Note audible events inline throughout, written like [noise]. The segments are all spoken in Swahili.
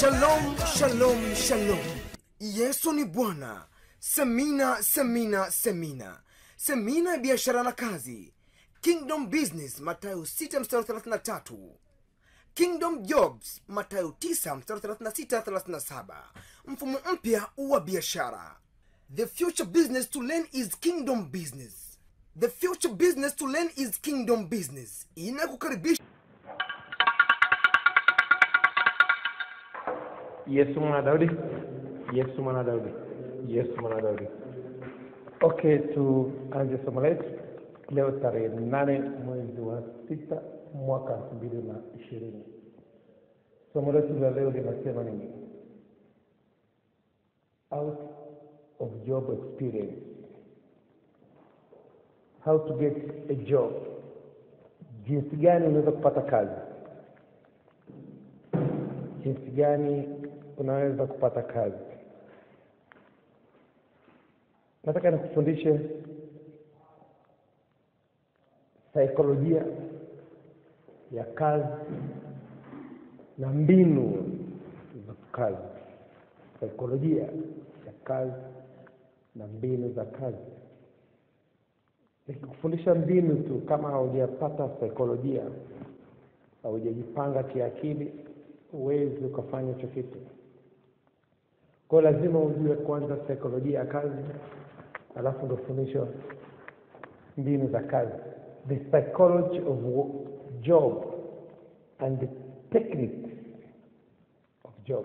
Shalom, shalom, shalom. Yesu ni Bwana. Semina, semina, semina. Semina ya biashara na kazi. Kingdom Business, matayo 6 mstari 33. Kingdom Jobs, Mathayo 9 mstari 36 37. Mfumo mpya wa biashara. The future business to learn is kingdom business. The future business to learn is kingdom business. Inakukaribisha yesu mwana daudi yesu mwana daudi yesu mwana daudi okay tuanze somo letu leo tarehe nane mwezi wa sita mwaka elfu mbili na ishirini. Somo letu la leo linasema nini out of job experience. How to get a job. Jinsi gani unaweza kupata kazi. Jinsi gani unaweza kupata kazi. Nataka nikufundishe saikolojia ya kazi na mbinu za kazi. Saikolojia ya kazi na mbinu za kazi. Nikikufundisha mbinu tu kama haujapata saikolojia haujajipanga kiakili huwezi ukafanya hicho kitu. Kwao lazima ujue kwanza saikolojia ya kazi alafu ndo fundisho mbinu za kazi. The psychology of wo- job and the techniques of job.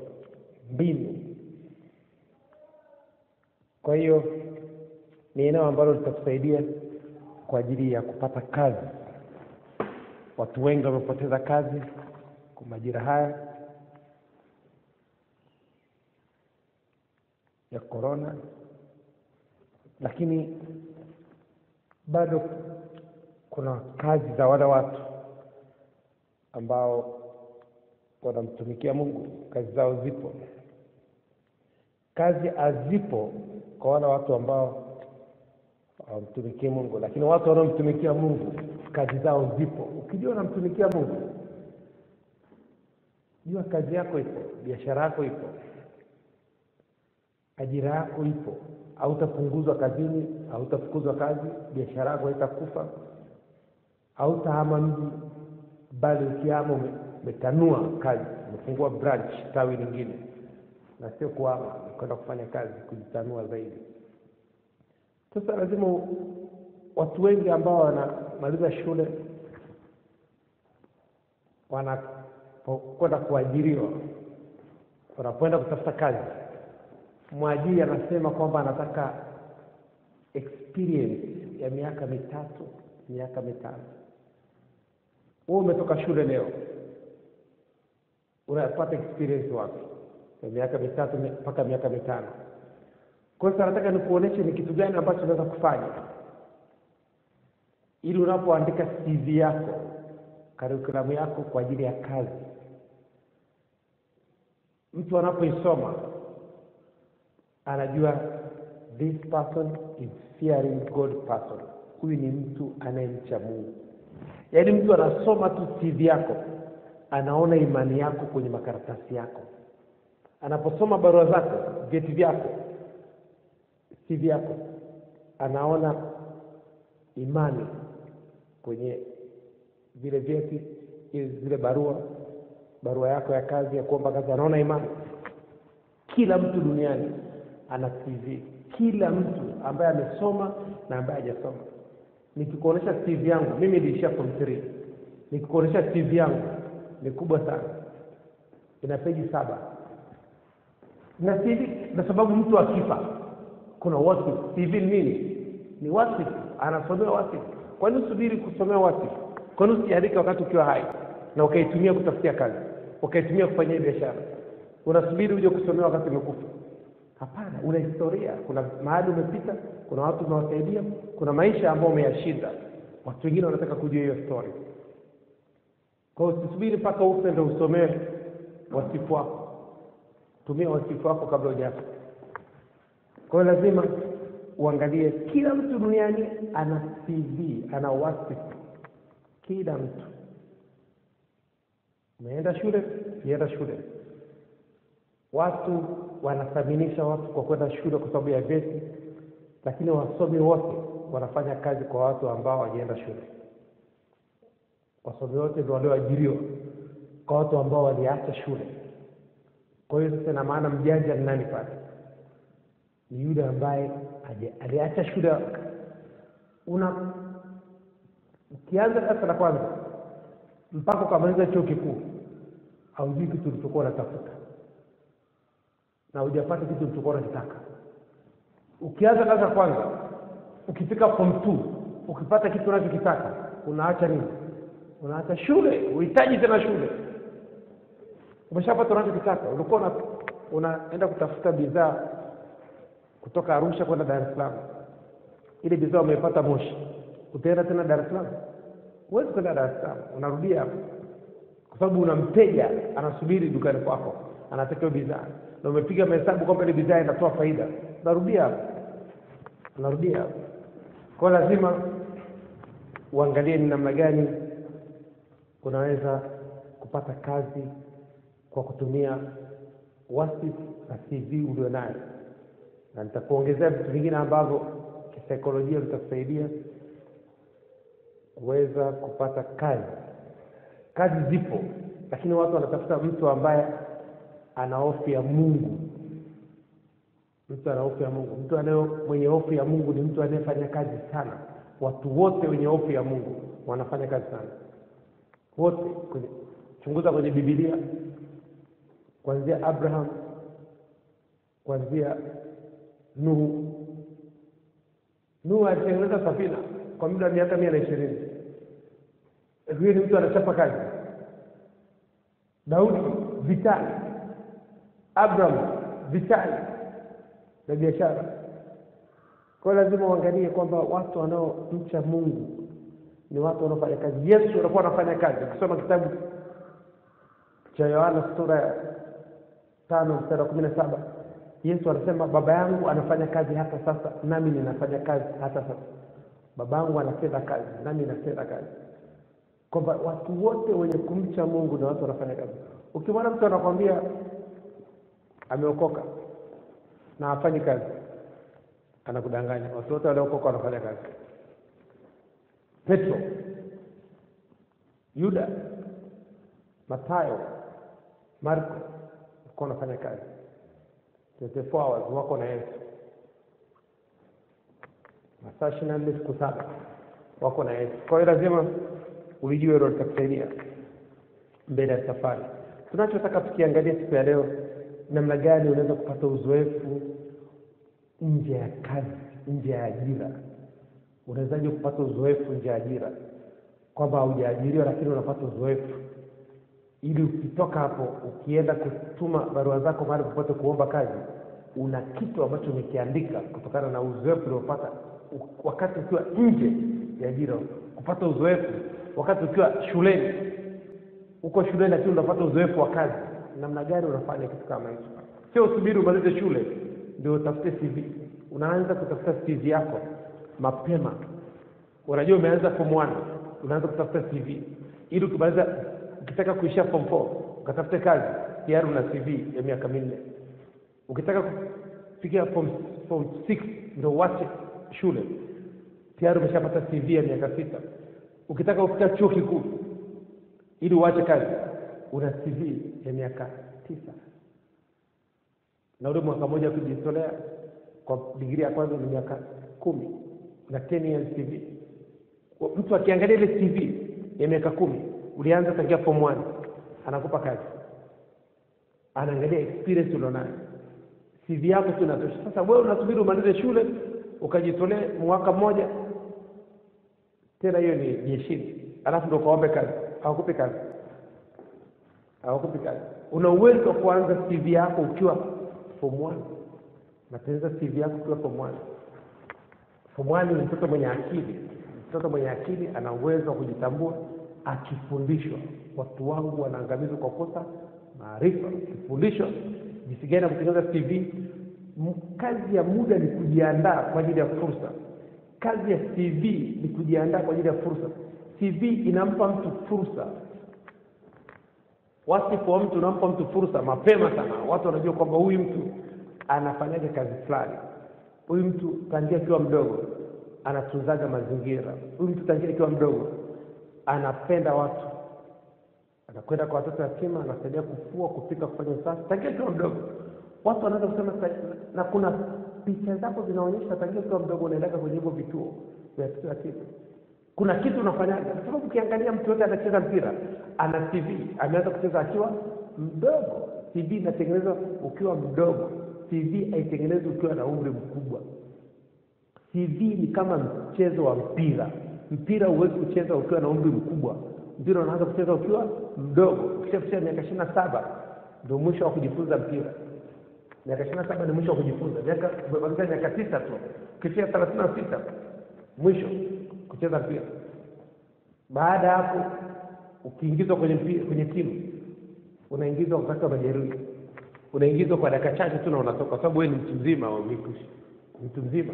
Mbinu kwa hiyo ni eneo ambalo litakusaidia kwa ajili ya kupata kazi. Watu wengi wamepoteza kazi kwa majira haya ya korona lakini bado kuna kazi za wale watu ambao wanamtumikia mungu kazi zao zipo. Kazi hazipo kwa wale watu ambao hawamtumikii mungu lakini watu wanaomtumikia mungu kazi zao zipo. Ukijua unamtumikia mungu jua kazi yako ipo biashara yako ipo ajira yako ipo. Hautapunguzwa kazini hautafukuzwa kazi biashara yako haitakufa hautahama mji bali ukiama umetanua kazi umefungua branch tawi lingine. Na sio kuama, kwenda kufanya kazi kujitanua zaidi. Sasa lazima watu wengi ambao wanamaliza shule wanakwenda kuajiriwa wanapoenda kutafuta kazi mwajiri anasema kwamba anataka experience ya miaka mitatu miaka mitano wewe umetoka shule leo. Unapata experience wapi? Kwa miaka mitatu mpaka miaka mitano. Kwa sasa nataka nikuoneshe ni kitu gani ambacho unaweza kufanya. Ili unapoandika cv yako karikulamu yako kwa ajili ya kazi. Mtu anapoisoma anajua this person is fearing god person. Huyu ni mtu anayemcha mungu yaani mtu anasoma tu cv yako anaona imani yako kwenye makaratasi yako. Anaposoma barua zako vyeti vyako cv yako anaona imani kwenye vile vyeti ile- zile barua barua yako ya kazi ya kuomba kazi anaona imani. Kila mtu duniani ana cv kila mtu ambaye amesoma na ambaye hajasoma nikikuonyesha cv yangu mimi niliishia form 3 nikikuonyesha cv yangu ni kubwa sana. Ina peji saba. Na cv na sababu mtu akifa kuna wasifu. Cv ni nini? Ni wasifu. Anasomewa wasifu. Kwa nini usubiri kusomewa wasifu? Kwa nini usiandike wakati ukiwa hai? Na ukaitumia kutafutia kazi. Ukaitumia kufanyia biashara. Unasubiri uje kusomea wakati umekufa hapana una historia. Kuna mahali umepita kuna watu umewasaidia kuna maisha ambayo umeyashinda. Watu wengine wanataka kujua hiyo story. Kwa hiyo usisubiri mpaka ufe ndo usomee wasifu wako. Tumia wasifu wako kabla hujafa. Kwa hiyo lazima uangalie kila mtu duniani ana cv ana wasifu. Kila mtu. Umeenda shule sienda shule. Watu wanathaminisha watu kwa kwenda shule kwa sababu ya vyeti lakini wasomi wote wanafanya kazi kwa watu ambao wajienda shule. Wasomi wote ndio walioajiriwa kwa watu ambao waliacha shule. Kwa hiyo sasa ina maana mjanja ni nani pale? Ni yule ambaye aliacha shule una ukianza darasa la kwanza mpaka ukamaliza chuo kikuu haujui kitu ulichokuwa unatafuta na hujapata kitu ulichokuwa unakitaka ukianza la kwanza ukifika form 2 ukipata kitu unachokitaka unaacha nini? Unaacha shule. Uhitaji tena shule. Umeshapata unachokitaka. Ulikuwa unaenda kutafuta bidhaa kutoka arusha kwenda dar es salaam. Ile bidhaa umeipata moshi. Utaenda tena dar es salaam? Huwezi kwenda dar es salaam. Unarudia hapo. Kwa sababu una mteja anasubiri dukani kwako. Anataka bidhaa na umepiga mahesabu kwamba ile bidhaa inatoa faida. Narudia hapo. Unarudia hapo. Kwa lazima uangalie ni namna gani unaweza kupata kazi kwa kutumia wasifu na cv ulionayo na nitakuongezea vitu vingine ambavyo kisaikolojia vitakusaidia kuweza kupata kazi. Kazi zipo lakini watu wanatafuta mtu ambaye ana hofu ya mungu. Mtu ana hofu ya mungu. Mtu anayo mwenye hofu ya mungu ni mtu anayefanya kazi sana. Watu wote wenye hofu ya mungu wanafanya kazi sana. Wote kwenye, chunguza kwenye Biblia. Kuanzia abraham kuanzia nuhu. Nuhu alitengeneza safina kwa muda wa miaka mia na ishirini. Huyo ni mtu anachapa kazi. Daudi vitani abraham vitani na biashara. Kwa lazima uangalie kwamba watu wanaomcha mungu ni watu wanaofanya kazi. Yesu alikuwa anafanya kazi. Ukisoma kitabu cha yohana sura ya tano mstari wa kumi na saba yesu anasema baba yangu anafanya kazi hata sasa nami ninafanya kazi hata sasa. Baba yangu anatenda kazi nami natenda kazi. Kwamba watu wote wenye kumcha mungu na watu wanafanya kazi. Ukimwona mtu anakwambia ameokoka. Na hafanyi kazi. Anakudanganya. Watu wote waliokoka wanafanya kazi. Petro yuda matayo marko walikuwa wanafanya kazi. 24 hours wako na yesu. Masaa ishiri na nne siku saba wako na yesu. Kwa hiyo lazima ulijue hilo litakusaidia mbele ya safari. Tunachotaka tukiangalia siku ya leo namna gani unaweza kupata uzoefu nje ya kazi nje ya ajira? Unawezaje kupata uzoefu nje ya ajira? Kwamba haujaajiriwa lakini unapata uzoefu. Ili ukitoka hapo ukienda kutuma barua zako mahali popote kuomba kazi una kitu ambacho umekiandika kutokana na uzoefu uliopata wakati ukiwa nje ya ajira kupata uzoefu wakati ukiwa shuleni. Uko shuleni lakini unapata uzoefu wa kazi namna gani unafanya kitu kama hicho. Sio usubiri umalize shule. Ndio utafute cv unaanza kutafuta cv yako mapema. Unajua umeanza form 1 unaanza kutafuta cv ili ukimaliza ukitaka kuishia form 4 ukatafute kazi tayari una cv ya miaka minne. Ukitaka kufikia form, form 6 ndio uache shule. Tayari umeshapata cv ya miaka sita. Ukitaka kufika chuo kikuu ili uache kazi una cv ya miaka tisa. Na ule mwaka mmoja kujitolea kwa digrii ya kwanza ni miaka kumi na 10 years cv mtu akiangalia ile cv ya miaka kumi ulianza tangia form one anakupa kazi. Anaangalia experience ulionayo. Cv yako tu inatosha. Sasa wewe unasubiri umalize shule ukajitolee mwaka mmoja tena hiyo ni jeshini. Alafu ndio ukaombe kazi hawakupi kazi hawakupi kazi una uwezo wa kuanza cv yako ukiwa form one. Natengeneza cv yako ukiwa form one. Form one ni mtoto mwenye akili. Mtoto mwenye akili ana uwezo wa kujitambua akifundishwa. Watu wangu wanaangamizwa kwa kosa maarifa. Akifundishwa jinsi gani ya kutengeneza cv kazi ya muda ni kujiandaa kwa ajili ya fursa. Kazi ya cv ni kujiandaa kwa ajili ya fursa. Cv inampa mtu fursa wasifu wa mtu unampa mtu fursa mapema sana. Watu wanajua kwamba huyu mtu anafanyaje kazi fulani. Huyu mtu tangia akiwa mdogo anatunzaga mazingira. Huyu mtu tangia akiwa mdogo anapenda watu. Anakwenda kwa watoto yatima anasaidia kufua kupika kufanya usafi. Tangia akiwa mdogo watu wanaweza kusema na kuna picha zako zinaonyesha tangia ukiwa mdogo unaendaka kwenye hivyo vituo vya watoto yatima kuna kitu unafanyaga kwa sababu ukiangalia mtu yote anacheza mpira ana tv ameanza kucheza akiwa mdogo. Tv inatengenezwa ukiwa mdogo. Tv haitengenezwi ukiwa na umri mkubwa. Tv ni kama mchezo wa mpira. Mpira huwezi kucheza ukiwa na umri mkubwa. Mpira unaanza kucheza ukiwa mdogo. Ukishafikisha miaka ishiri na saba ndio mwisho wa kujifunza mpira. Miaka ishiri na saba ni mwisho wa kujifunza. Miaka miaka tisa tu. Ukifika thelathini na sita mwisho kucheza mpira. Baada ya hapo ukiingizwa kwenye mpira, kwenye timu unaingizwa wakati wa majeruhi. Unaingizwa kwa dakika chache tu na unatoka kwa sababu wewe ni mtu mzima wa mtu mzima.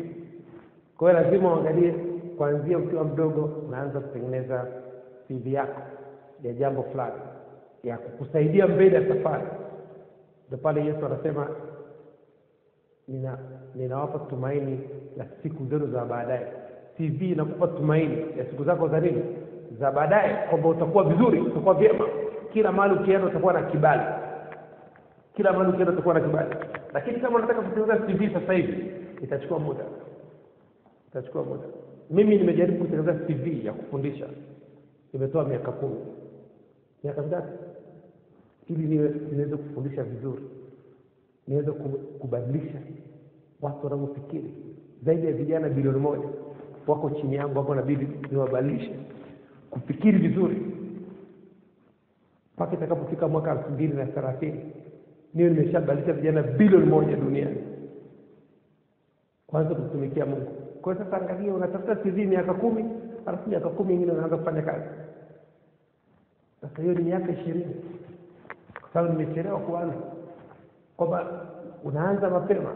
Kwa hiyo lazima uangalie kuanzia ukiwa mdogo unaanza kutengeneza CV yako ya jambo fulani ya kukusaidia mbele ya safari. Ndio pale yesu anasema nina ninawapa tumaini la siku zenu za baadaye tv inakupa tumaini ya siku zako za nini? Za baadaye kwamba utakuwa vizuri utakuwa vyema. Kila mahali ukienda utakuwa na kibali. Kila mahali ukienda utakuwa na kibali. Lakini kama unataka kutengeneza tv sasa hivi itachukua muda. Itachukua muda. Mimi nimejaribu kutengeneza tv ya kufundisha. Imetoa miaka kumi. Miaka mingapi? Ili niwe niweze kufundisha vizuri. Niweze kubadilisha watu wanavyofikiri. Zaidi ya vijana bilioni moja wako chini yangu hapo nabidi niwabadilishe. Kufikiri vizuri mpaka itakapofika mwaka elfu mbili na thelathini niwe nimeshabadilisha vijana bilioni moja duniani. Kwanza kutumikia mungu. Kwa hiyo sasa angalia unatafuta CV miaka kumi alafu miaka kumi ingine unaanza kufanya kazi. Sasa hiyo ni miaka ishirini. Kwa sababu nimechelewa kuanza. Kwamba unaanza mapema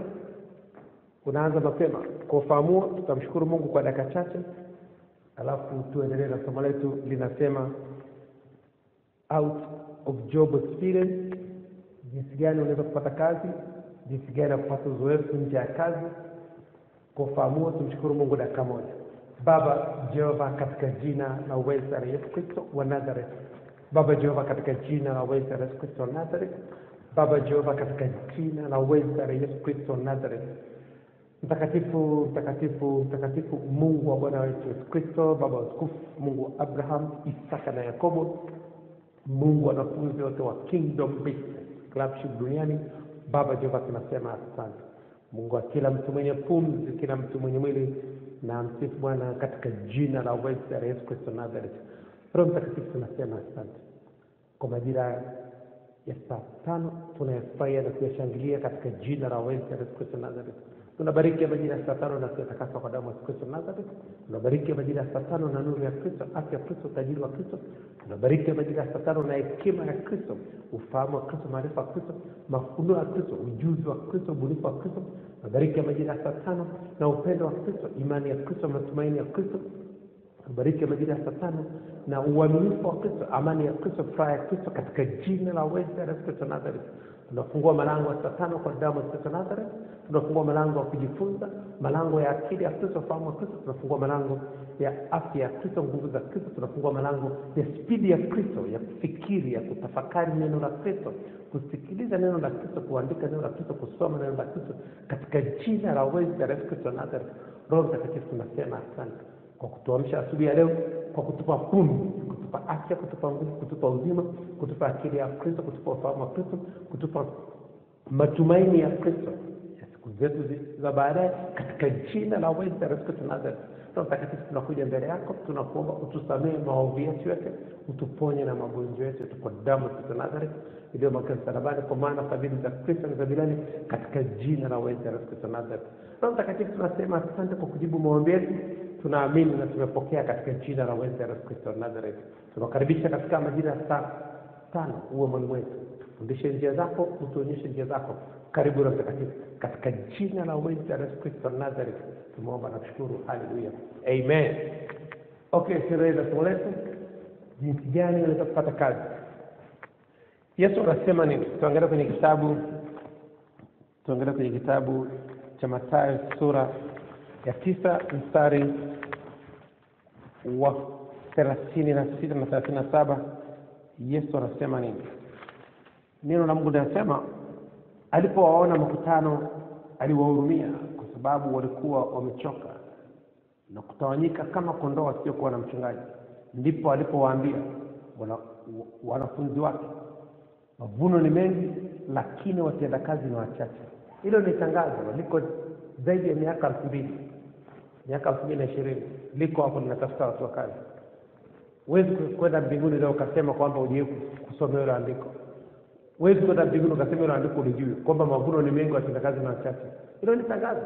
unaanza mapema. Kwa ufahamuo tutamshukuru mungu kwa dakika chache. Alafu tuendelee na somo letu linasema out of job experience. Jinsi gani unaweza kupata kazi? Jinsi gani ya kupata uzoefu nje ya kazi? Kwa ufahamuo tumshukuru mungu dakika moja. Baba jehova katika jina la uweza la yesu kristo wa nazareth. Baba jehova katika jina la uweza la yesu kristo wa nazareth. Baba jehova katika jina la uweza la yesu kristo wa nazareth mtakatifu mtakatifu mtakatifu mungu wa bwana wetu yesu kristo baba wa utukufu mungu wa abraham isaka na yakobo mungu wa wanafunzi wote wa kingdom business clubship duniani baba jehova tunasema asante. Mungu wa kila mtu mwenye pumzi kila mtu mwenye mwili na msifu bwana katika jina la uweza yesu kristo nazareth. Roho mtakatifu tunasema asante. Kwa majira ya saa tano tunayafurahia na kuyashangilia katika jina la yesu kristo nazareth tunabariki majira ya saa tano na kuyatakasa kwa damu ya kristo nazareth. Tunabariki majira ya saa tano na nuru ya kristo afya ya kristo utajiri wa kristo. Tunabariki majira ya saa tano na hekima ya kristo ufahamu wa kristo maarifa ya kristo mafunuo ya kristo ujuzi wa kristo ubunifu wa kristo. Tunabariki majira ya saa tano na upendo wa kristo imani ya kristo matumaini ya kristo. Tubariki majira ya saa tano na uaminifu wa kristo amani ya kristo furaha ya kristo katika jina la Yesu kristo nazareth tunafungua malango ya satano kwa damu ya kristo nazareth. Tunafungua malango ya kujifunza malango ya akili ya kristo fahamu ya kristo. Tunafungua malango ya afya ya kristo nguvu za kristo. Tunafungua malango ya spidi ya kristo ya kufikiri ya kutafakari neno la kristo kusikiliza neno la kristo kuandika neno la kristo kusoma neno la kristo katika jina la uweza la Yesu kristo nazareth. Roho mtakatifu tunasema asante kwa kutuamsha asubuhi ya leo kwa kutupa pumzi kutupa afya kutupa nguvu kutupa uzima kutupa akili ya kristo kutupa ufahamu wa kristo kutupa matumaini ya kristo. Ya siku zetu za baadaye katika jina la Yesu Kristo Nazareth. Roho Mtakatifu tunakuja mbele yako tunakuomba utusamehe maovu yetu yote utuponye na magonjwa yetu kwa damu ya Kristo Nazareth. Iliyomwagika msalabani kwa maana fadhili za Kristo ni za milele katika jina la Yesu Kristo Nazareth. Roho Mtakatifu tunasema asante kwa kujibu maombi yetu tunaamini na tumepokea katika jina la uweza Yesu Kristo Nazareth. Tunakaribisha katika majira ya saa tano uwe mwalimu wetu tufundishe njia zako utuonyeshe njia zako. Karibu na mtakatifu. Katika jina la uweza yesu kristo wa nazareth tumeomba na kushukuru. Haleluya. Amen. Okay sherehe za somo letu. Jinsi gani unaweza kupata kazi? Yesu anasema nini? Tuangalia kwenye kitabu tuangalia kwenye kitabu cha Mathayo sura ya tisa mstari wa thelathini na sita na thelathini na saba yesu anasema nini? Neno la mungu linasema alipowaona makutano aliwahurumia kwa sababu walikuwa wamechoka na kutawanyika kama kondoo wasiokuwa na mchungaji. Ndipo alipowaambia wana, wanafunzi wake mavuno ni mengi lakini watendakazi ni wachache. Hilo ni tangazo liko zaidi ya miaka elfu mbili miaka elfu mbili na ishirini. Liko hapo linatafuta watu wa kazi. Huwezi kwenda mbinguni leo ukasema kwamba ujue kusoma hilo andiko. Huwezi kwenda mbinguni ukasema hilo andiko ulijui kwamba mavuno ni mengi watendakazi ni wachache. Hilo ni tangazo.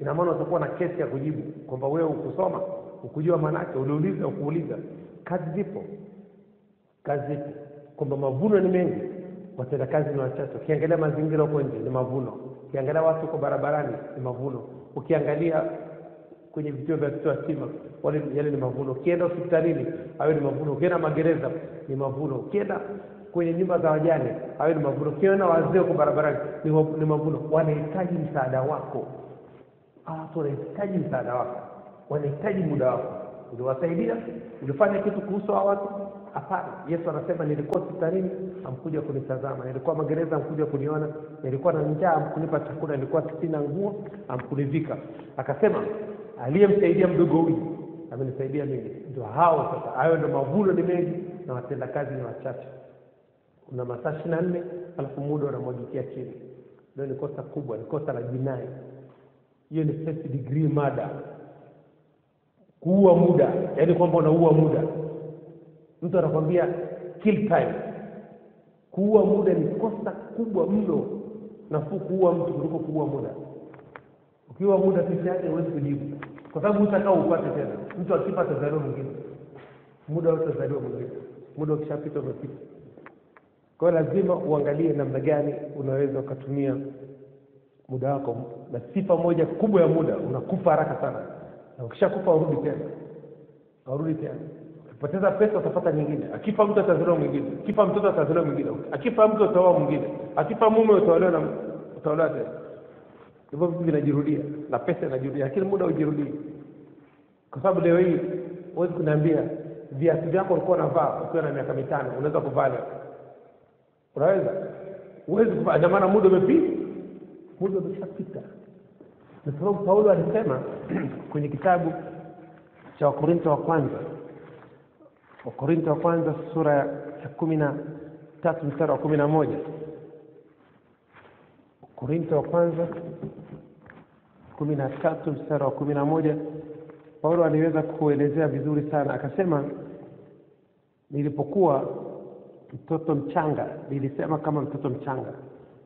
Ina maana utakuwa na kesi ya kujibu kwamba wewe ukusoma ukujua maanake uliuliza ukuuliza kazi zipo. Kazi zipo. Kwamba mavuno ni mengi watendakazi ni wachache. Ukiangalia mazingira huko nje ni mavuno. Ukiangalia watu huko barabarani ni mavuno. Ukiangalia kwenye vituo vya kutoa yatima, wale yale ni mavuno. Ukienda hospitalini hayo ni mavuno. Ukienda magereza ni mavuno. Ukienda kwenye nyumba za wajane hayo ni mavuno. Ukiona wazee huko barabarani ni mavuno. Wanahitaji msaada wako. Hawa watu wanahitaji msaada wako. Wanahitaji muda wako. Uliwasaidia? Ulifanya kitu kuhusu hao watu? Hapana. Yesu anasema nilikuwa hospitalini amkuja kunitazama. Nilikuwa magereza amkuja kuniona. Nilikuwa na njaa amkunipa chakula. Nilikuwa sina nguo hamkunivika. akasema aliyemsaidia mdogo huyu amenisaidia mimi ndio hao sasa hayo ndio mavuno ni mengi na watenda kazi ni wachache. Kuna masaa ishirini na nne alafu muda unamwagikia chini. Ndio ni kosa kubwa ni kosa la jinai. Hiyo ni first degree murder. Kuua muda yaani kwamba unaua muda. Mtu anakwambia kill time. Kuua muda ni kosa kubwa mno. Nafuu kuua mtu kuliko kuua muda. Ukiua muda peke yake huwezi kujibu kwa sababu utakaa upate tena. Mtu akipa atazaliwa mwingine muda wote mwingine. Muda ukishapita umepita. Kwa hiyo lazima uangalie namna gani unaweza ukatumia muda wako na sifa moja kubwa ya muda unakufa haraka sana. Na ukishakufa urudi tena. Urudi tena. Ukipoteza pesa utapata nyingine. Akifa mtu atazaliwa mwingine. Akifa mtoto atazaliwa mwingine. Akifa mtu utaoa mwingine. Akifa mume utaolewa na utaolewa tena hivyo vitu vinajirudia na pesa inajirudia lakini muda hujirudii kwa sababu leo hii huwezi kuniambia viatu vyako ulikuwa unavaa ukiwa na miaka mitano unaweza kuvaa leo. Unaweza? Huwezi kuvaa. Ndio maana muda umepita. Muda umeshapita. Na sababu paulo alisema [clears throat] kwenye kitabu cha wakorinto wa kwanza wakorinto wa kwanza sura ya kumi na tatu mstari wa kumi na moja wakorinto wa kwanza kumi na tatu mstari wa kumi na moja. Paulo aliweza kuelezea vizuri sana. Akasema nilipokuwa mtoto mchanga nilisema kama mtoto mchanga.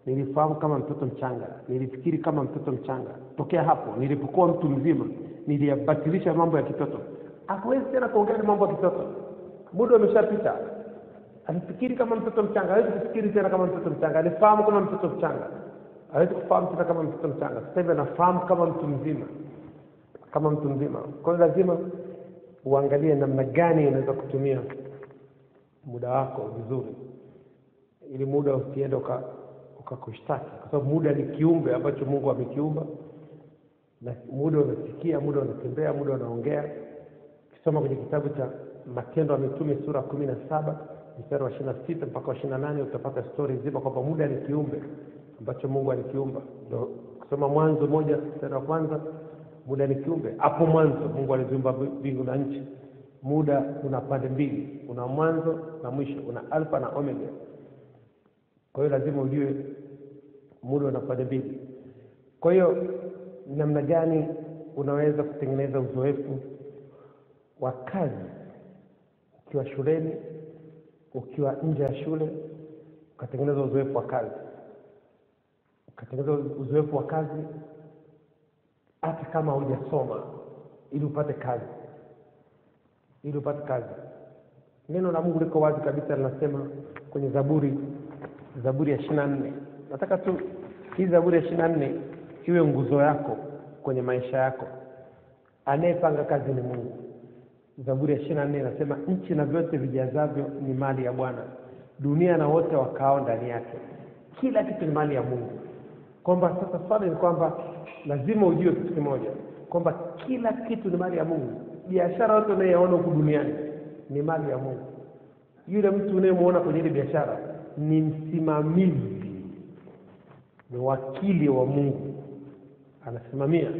Nilifahamu kama mtoto mchanga. Nilifikiri kama mtoto mchanga. Tokea hapo nilipokuwa mtu mzima niliyabatilisha mambo ya kitoto. Hakuwezi tena kuongea mambo ya kitoto. Muda umeshapita. Alifikiri kama mtoto mchanga. Hawezi kufikiri tena kama mtoto mchanga. Alifahamu kama mtoto mchanga hawezi kufahamu tena kama mtoto mchanga sasa hivi anafahamu kama mtu mzima kama mtu mzima kwa hiyo lazima uangalie namna gani unaweza kutumia muda wako vizuri ili muda usiende uka ukakushtaki kwa sababu muda ni kiumbe ambacho mungu amekiumba na muda unasikia muda unatembea muda unaongea ukisoma kwenye kitabu cha matendo ya mitume sura kumi na saba mstari wa ishiri na sita mpaka wa ishiri na nane utapata stori nzima kwamba muda ni kiumbe ambacho mungu alikiumba. Ndo kusoma mwanzo moja sura wa kwanza muda ni kiumbe. Hapo mwanzo mungu aliziumba mbingu na nchi. Muda una pande mbili. Una mwanzo na mwisho. Una alfa na omega. Kwa hiyo lazima ujue muda una pande mbili. Kwa hiyo namna gani unaweza kutengeneza uzoefu wa kazi ukiwa shuleni ukiwa nje ya shule ukatengeneza uzoefu wa kazi ukatengeneza uzoefu wa kazi hata kama hujasoma ili upate kazi. Ili upate kazi. Neno la mungu liko wazi kabisa linasema kwenye zaburi zaburi ya ishiri na nne. Nataka tu hii zaburi ya ishiri na nne iwe nguzo yako kwenye maisha yako. Anayepanga kazi ni mungu. Zaburi ya ishiri na nne inasema nchi na vyote vijazavyo ni mali ya bwana. Dunia na wote wakaao ndani yake. Kila kitu ni mali ya mungu kwamba sasa swali ni kwamba lazima ujue kitu kimoja kwamba kila kitu ni mali ya mungu. Biashara yote unayeona huku duniani ni mali ya mungu. Yule mtu unayemwona kwenye ile biashara ni msimamizi ni wakili wa mungu. Anasimamia.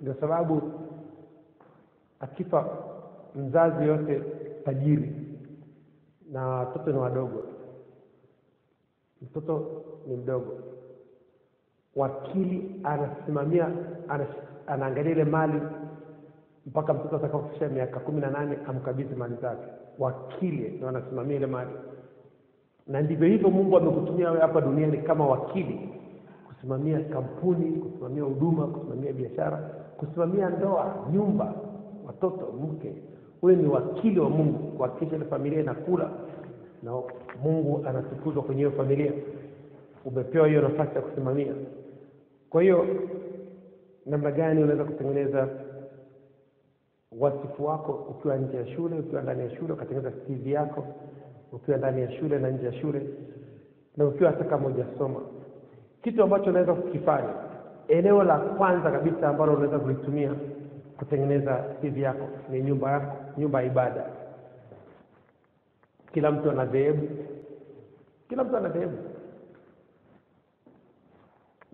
Ndio sababu akifa mzazi yote tajiri na watoto ni wadogo. Mtoto ni mdogo wakili anasimamia ana, anaangalia ile mali mpaka mtoto atakapofikisha miaka kumi na nane amkabidhi mali zake. Wakili ndio anasimamia ile mali. Na ndivyo hivyo mungu amekutumia wewe hapa duniani kama wakili kusimamia kampuni kusimamia huduma kusimamia biashara kusimamia ndoa nyumba watoto mke. Wewe ni wakili wa mungu. Kuhakikisha ile familia inakula na mungu anatukuzwa kwenye hiyo familia. Umepewa hiyo nafasi ya kusimamia kwa hiyo namna gani unaweza kutengeneza wasifu wako ukiwa nje ya shule ukiwa ndani ya shule ukatengeneza cv yako ukiwa ndani ya shule na nje ya shule na ukiwa hata kama hujasoma. Kitu ambacho unaweza kukifanya eneo la kwanza kabisa ambalo unaweza kulitumia kutengeneza cv yako ni nyumba yako nyumba ya ibada. Kila mtu ana dhehebu. Kila mtu ana dhehebu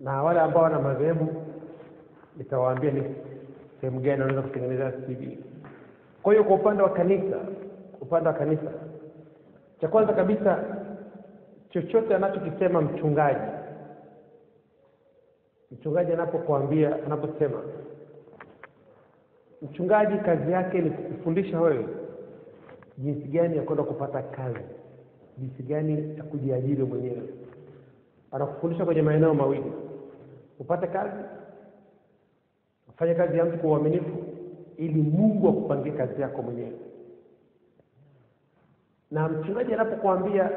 na wale ambao wana madhehebu nitawaambia ni sehemu gani wanaweza kutengeneza cv kwa hiyo kwa upande wa kanisa upande wa kanisa cha kwanza kabisa chochote anachokisema mchungaji mchungaji anapokuambia anaposema mchungaji kazi yake ni kukufundisha wewe jinsi gani ya kwenda kupata kazi jinsi gani ya kujiajiri mwenyewe. Anakufundisha kwenye maeneo mawili upate kazi ufanye kazi ya mtu kwa uaminifu ili mungu akupangie kazi yako mwenyewe. Na mchungaji anapokuambia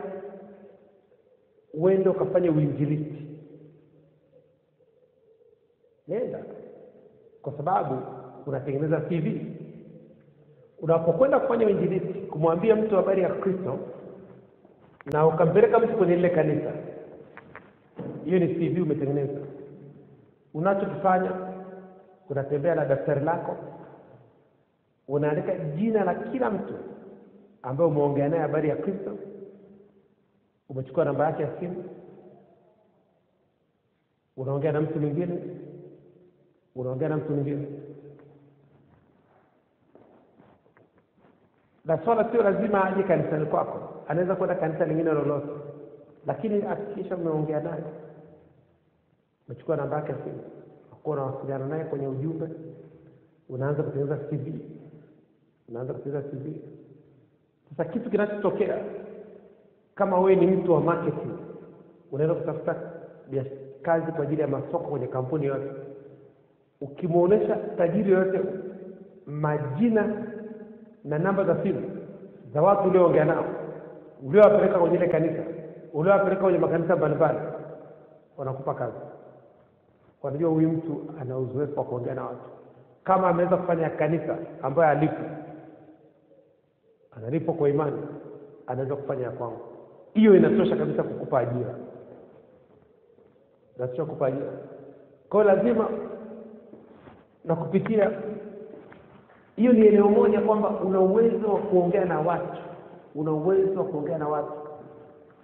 uende ukafanye uinjilisti nenda kwa sababu unatengeneza cv unapokwenda kufanya uinjilisti kumwambia mtu habari ya kristo na ukampeleka mtu kwenye lile kanisa hiyo ni cv umetengeneza unachokifanya unatembea na daftari lako unaandika jina la kila mtu ambaye umeongea naye habari ya kristo umechukua namba yake ya simu unaongea na mtu mwingine unaongea na mtu mwingine. Na swala sio lazima aje kanisani kwako anaweza kwenda kanisa lingine lolote lakini hakikisha umeongea naye umechukua namba yake ya simu. Unakuwa unawasiliana naye kwenye ujumbe. Unaanza kutengeneza cv unaanza kutengeneza cv sasa kitu kinachotokea kama wewe ni mtu wa marketing unaenda kutafuta kazi kwa ajili ya masoko kwenye kampuni yote ukimwonyesha tajiri yoyote majina na namba za simu za watu ulioongea nao uliowapeleka kwenye ile kanisa uliowapeleka kwenye makanisa mbalimbali wanakupa kazi wanajua huyu mtu ana uzoefu wa kuongea na watu? Kama ameweza kufanya kanisa ambayo alipo analipo kwa imani anaweza kufanya ya kwangu. Hiyo inatosha kabisa kukupa ajira. Inatosha kukupa ajira. Kwa hiyo lazima na kupitia hiyo ni eneo moja kwamba una uwezo wa kuongea na watu. Una uwezo wa kuongea na watu.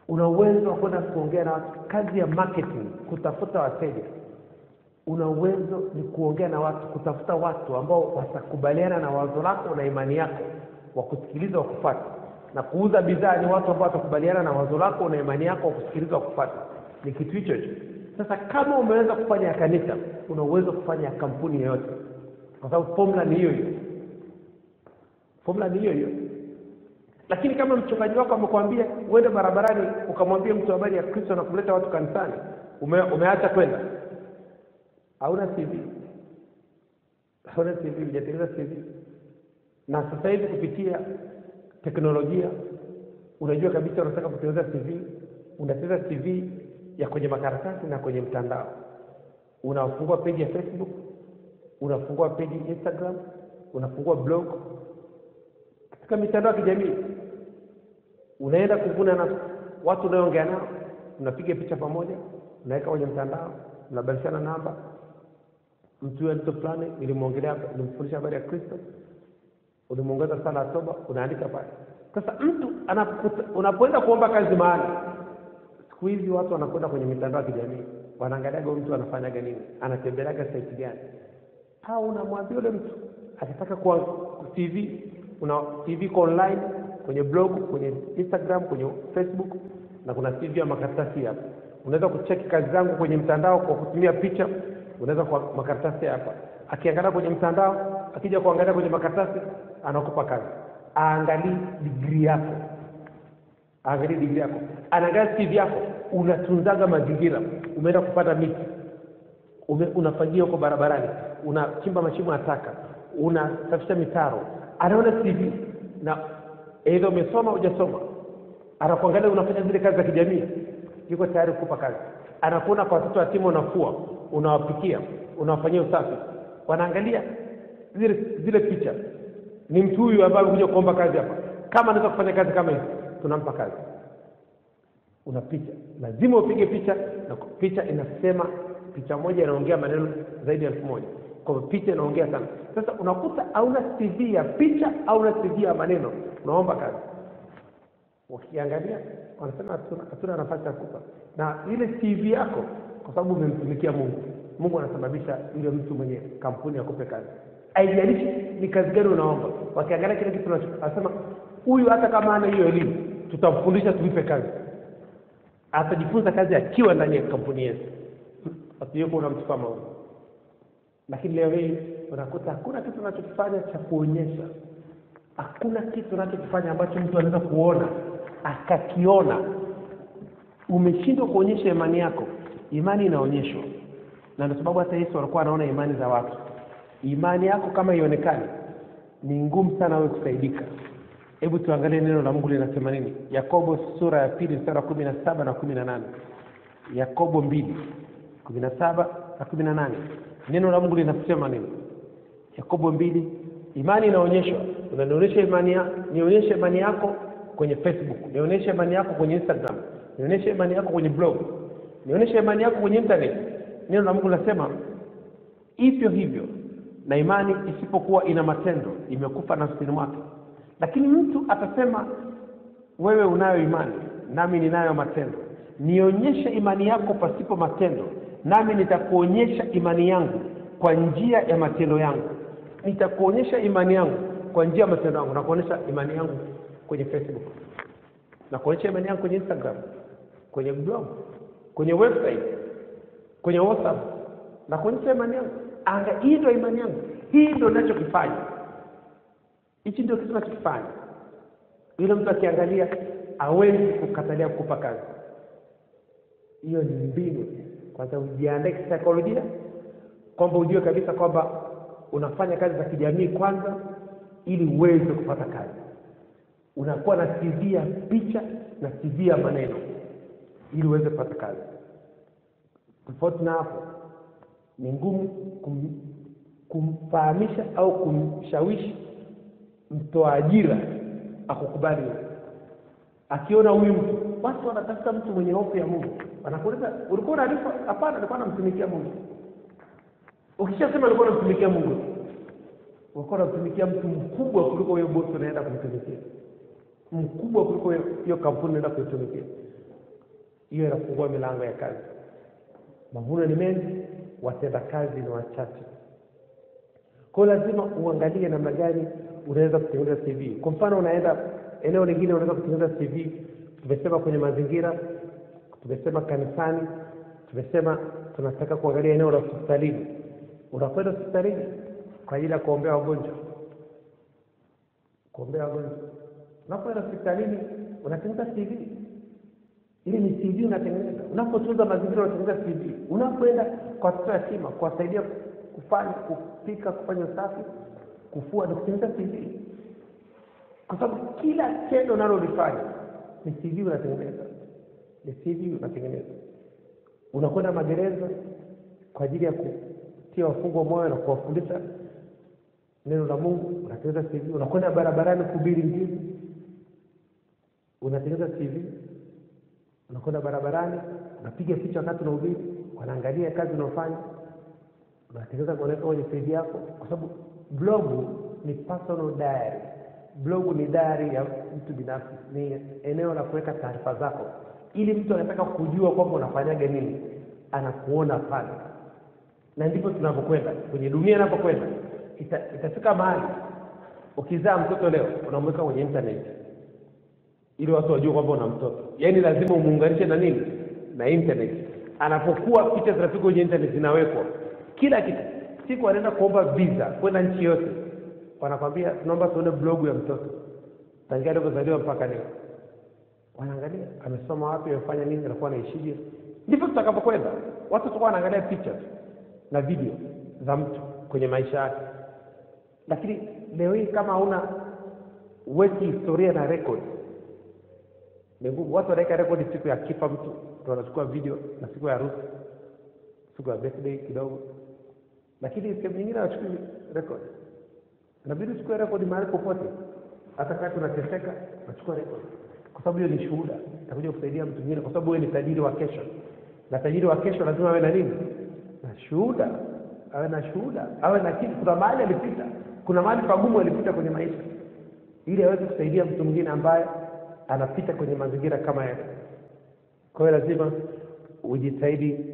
Una uwezo wa kwenda kuongea na watu. Kazi ya marketing kutafuta wateja una uwezo ni kuongea na watu kutafuta watu ambao watakubaliana na wazo lako na imani yako wakusikiliza wakufata wa kufata na kuuza bidhaa ni watu ambao watakubaliana na wazo lako na imani yako wakusikiliza wakufata wa kufata ni kitu hicho hicho. Sasa kama umeweza kufanya ya kanisa una uwezo kufanya ya kampuni yoyote. Kwa sababu formula ni hiyo hiyo. Formula ni hiyo hiyo. Lakini kama mchungaji wako amekwambia uende barabarani ukamwambia mtu habari ya kristo na kumleta watu kanisani ume, umeacha kwenda hauna cv hauna cv hujatengeneza cv na sasa hivi kupitia teknolojia unajua kabisa unataka kutengeneza cv unatengeneza cv ya kwenye makaratasi na kwenye mtandao. Unafungua peji ya facebook unafungua peji instagram unafungua blog. Katika mitandao ya kijamii unaenda kuvuna na watu unaoongea nao unapiga picha pamoja unaweka kwenye mtandao unabadilishana namba mtu mtu fulani nilimwongelea nilimfundisha habari ya kristo. Ulimwongeza sana toba unaandika pale. Sasa mtu unapoenda kuomba kazi mahali siku hizi watu wanakwenda kwenye mitandao ya kijamii. Wanaangaliaga huyu mtu anafanyaga nini anatembeleaga site gani. Au unamwambia yule mtu akitaka kwa tv una tv online kwenye blog kwenye instagram kwenye facebook na kuna tv ya makaratasi hapa. Unaweza kucheki kazi zangu kwenye mtandao kwa kutumia picha unaweza kwa makaratasi hapa. Akiangalia kwenye mtandao akija kuangalia kwenye makaratasi anakupa kazi. Aangalii digrii yako. Aangalie digrii yako. Anaangalia CV yako. Unatunzaga mazingira. Umeenda kupata miti. Ume, unafagia huko barabarani. Unachimba mashimo ya taka. Unasafisha mitaro. Anaona CV na aidha umesoma hujasoma. Anakuangalia unafanya zile kazi za kijamii. Yuko tayari kukupa kazi. Anakuona kwa watoto yatima unafua unawapikia unawafanyia usafi. Wanaangalia zile zile picha. Ni mtu huyu ambaye amekuja kuomba kazi hapa. Kama anaweza kufanya kazi kama hizi tunampa kazi. Una picha. Lazima upige picha na picha inasema picha moja inaongea maneno zaidi ya elfu moja. Kwa picha inaongea sana. Sasa unakuta hauna cv ya picha au una cv ya maneno. Unaomba kazi. Wakiangalia wanasema hatuna nafasi ya kupa. Na ile cv yako kwa sababu umemtumikia mungu. Mungu anasababisha yule mtu mwenye kampuni akupe kazi. Haijalishi ni kazi gani unaomba. Wakiangalia kile kitu anasema huyu hata kama ana hiyo elimu tutamfundisha tumpe kazi. Atajifunza kazi akiwa ndani ya kampuni yetu. Asiyekuwa kama huyo. lakini leo hii unakuta hakuna kitu unachokifanya cha kuonyesha. Hakuna kitu unachokifanya ambacho mtu anaweza kuona akakiona. Umeshindwa kuonyesha imani yako imani inaonyeshwa. Na ndio sababu hata yesu alikuwa anaona imani za watu. Imani yako kama ionekani ni ngumu sana wewe kusaidika. Hebu tuangalie neno la mungu linasema nini? Yakobo sura ya pili mstari wa kumi na saba na kumi na nane. Yakobo mbili kumi na saba na kumi na nane. Neno la mungu linasema nini? Yakobo mbili imani inaonyeshwa. Unanionyesha imani nionyeshe imani yako kwenye facebook nionyeshe imani yako kwenye instagram nionyeshe imani yako kwenye blog nionyeshe imani yako kwenye internet. Neno la mungu linasema hivyo hivyo na imani isipokuwa ina matendo imekufa nafsini mwake. Lakini mtu atasema wewe unayo imani nami ninayo matendo. Nionyeshe imani yako pasipo matendo nami nitakuonyesha imani yangu kwa njia ya matendo yangu. Nitakuonyesha imani yangu kwa njia ya matendo yangu. Nakuonyesha imani yangu kwenye facebook. Nakuonyesha imani yangu kwenye instagram kwenye blog kwenye website kwenye whatsapp na kuonyesha imani yangu. Anga hii ndio imani yangu. Hii ndio ninachokifanya. Hichi ndio kitu nachokifanya yule mtu akiangalia hawezi kukatalia kukupa kazi. Hiyo ni mbinu. Kwanza ujiandae kisaikolojia kwamba ujue kabisa kwamba unafanya kazi za kijamii kwanza ili uweze kupata kazi. Unakuwa na cv ya picha na cv ya maneno ili uweze kupata kazi. Tofauti na hapo ni ngumu kum, kumfahamisha au kumshawishi mtoa ajira akukubali akiona huyu mtu basi wanatafuta mtu mwenye hofu ya mungu. Wanakuuliza ulikuwa unalipa? hapana alikuwa anamtumikia mungu. Ukishasema alikuwa anamtumikia mungu ulikuwa unamtumikia mtu mkubwa kuliko huyo bosi unaenda kumtumikia. Mkubwa kuliko hiyo kampuni unaenda kuitumikia hiyo inafungua milango ya kazi. Mavuno ni mengi watenda kazi ni wachache. Kwa lazima uangalie namna gani unaweza kutengeneza cv kwa mfano unaenda eneo lingine unaweza kutengeneza cv tumesema kwenye mazingira tumesema kanisani tumesema tunataka kuangalia eneo la hospitalini. Unakwenda hospitalini kwa ajili ya kuombea wagonjwa. Kuombea wagonjwa. Unapoenda hospitalini unatengeneza cv ili ni cv unatengeneza. Unapotunza mazingira unatengeneza cv unapoenda kwa watoto yatima kuwasaidia kufanya kupika kufanya usafi kufua na kutengeneza cv kwa sababu kila tendo unalolifanya ni cv unatengeneza. Ni cv unatengeneza. Unakwenda magereza kwa ajili ya kutia wafungwa moyo na kuwafundisha neno la mungu unatengeneza cv unakwenda barabarani kuhubiri injili unatengeneza cv unakwenda barabarani unapiga picha wakati unahubiri wanaangalia kazi unaofanya unatengeneza kuonekana kwenye cv yako kwa sababu blogu ni personal diary. Blogu ni diary ya mtu binafsi ni eneo la kuweka taarifa zako. Ili mtu anataka kujua kwamba unafanyaga nini anakuona pale. Na ndipo tunapokwenda kwenye dunia inapokwenda ita, itafika mahali ukizaa mtoto leo unamweka kwenye internet ili watu wajue kwamba una mtoto. Yaani lazima umuunganishe na nini? Na internet. Anapokuwa picha zinafika kwenye internet zinawekwa. Kila kitu. Siku anaenda kuomba visa kwenda nchi yote. Wanakwambia tunaomba tuone blogu ya mtoto. Tangia alivyozaliwa mpaka leo. Wanaangalia amesoma wapi? Amefanya nini? Anakuwa anaishije? Ndivyo tutakapokwenda watu tutakuwa wanaangalia pictures na video za mtu kwenye maisha yake. Lakini leo hii kama hauna weki historia na record ni ngumu watu wanaweka rekodi siku ya kifa mtu? Wanachukua video na siku ya harusi. Siku ya birthday kidogo. Lakini sehemu nyingine hawachukui rekodi inabidi uchukue rekodi mahali popote. Hata kati unateseka unachukua rekodi kwa sababu hiyo ni shuhuda. Itakuja kusaidia mtu mwingine. Kwa sababu wewe ni tajiri wa kesho. Na tajiri wa kesho lazima awe na nini? Na shuhuda. Awe na shuhuda. Awe na kitu. Kuna mahali alipita. Kuna mahali pagumu alipita kwenye maisha. Ili aweze kusaidia mtu mwingine ambaye anapita kwenye mazingira kama yale. Kwa hiyo lazima ujitahidi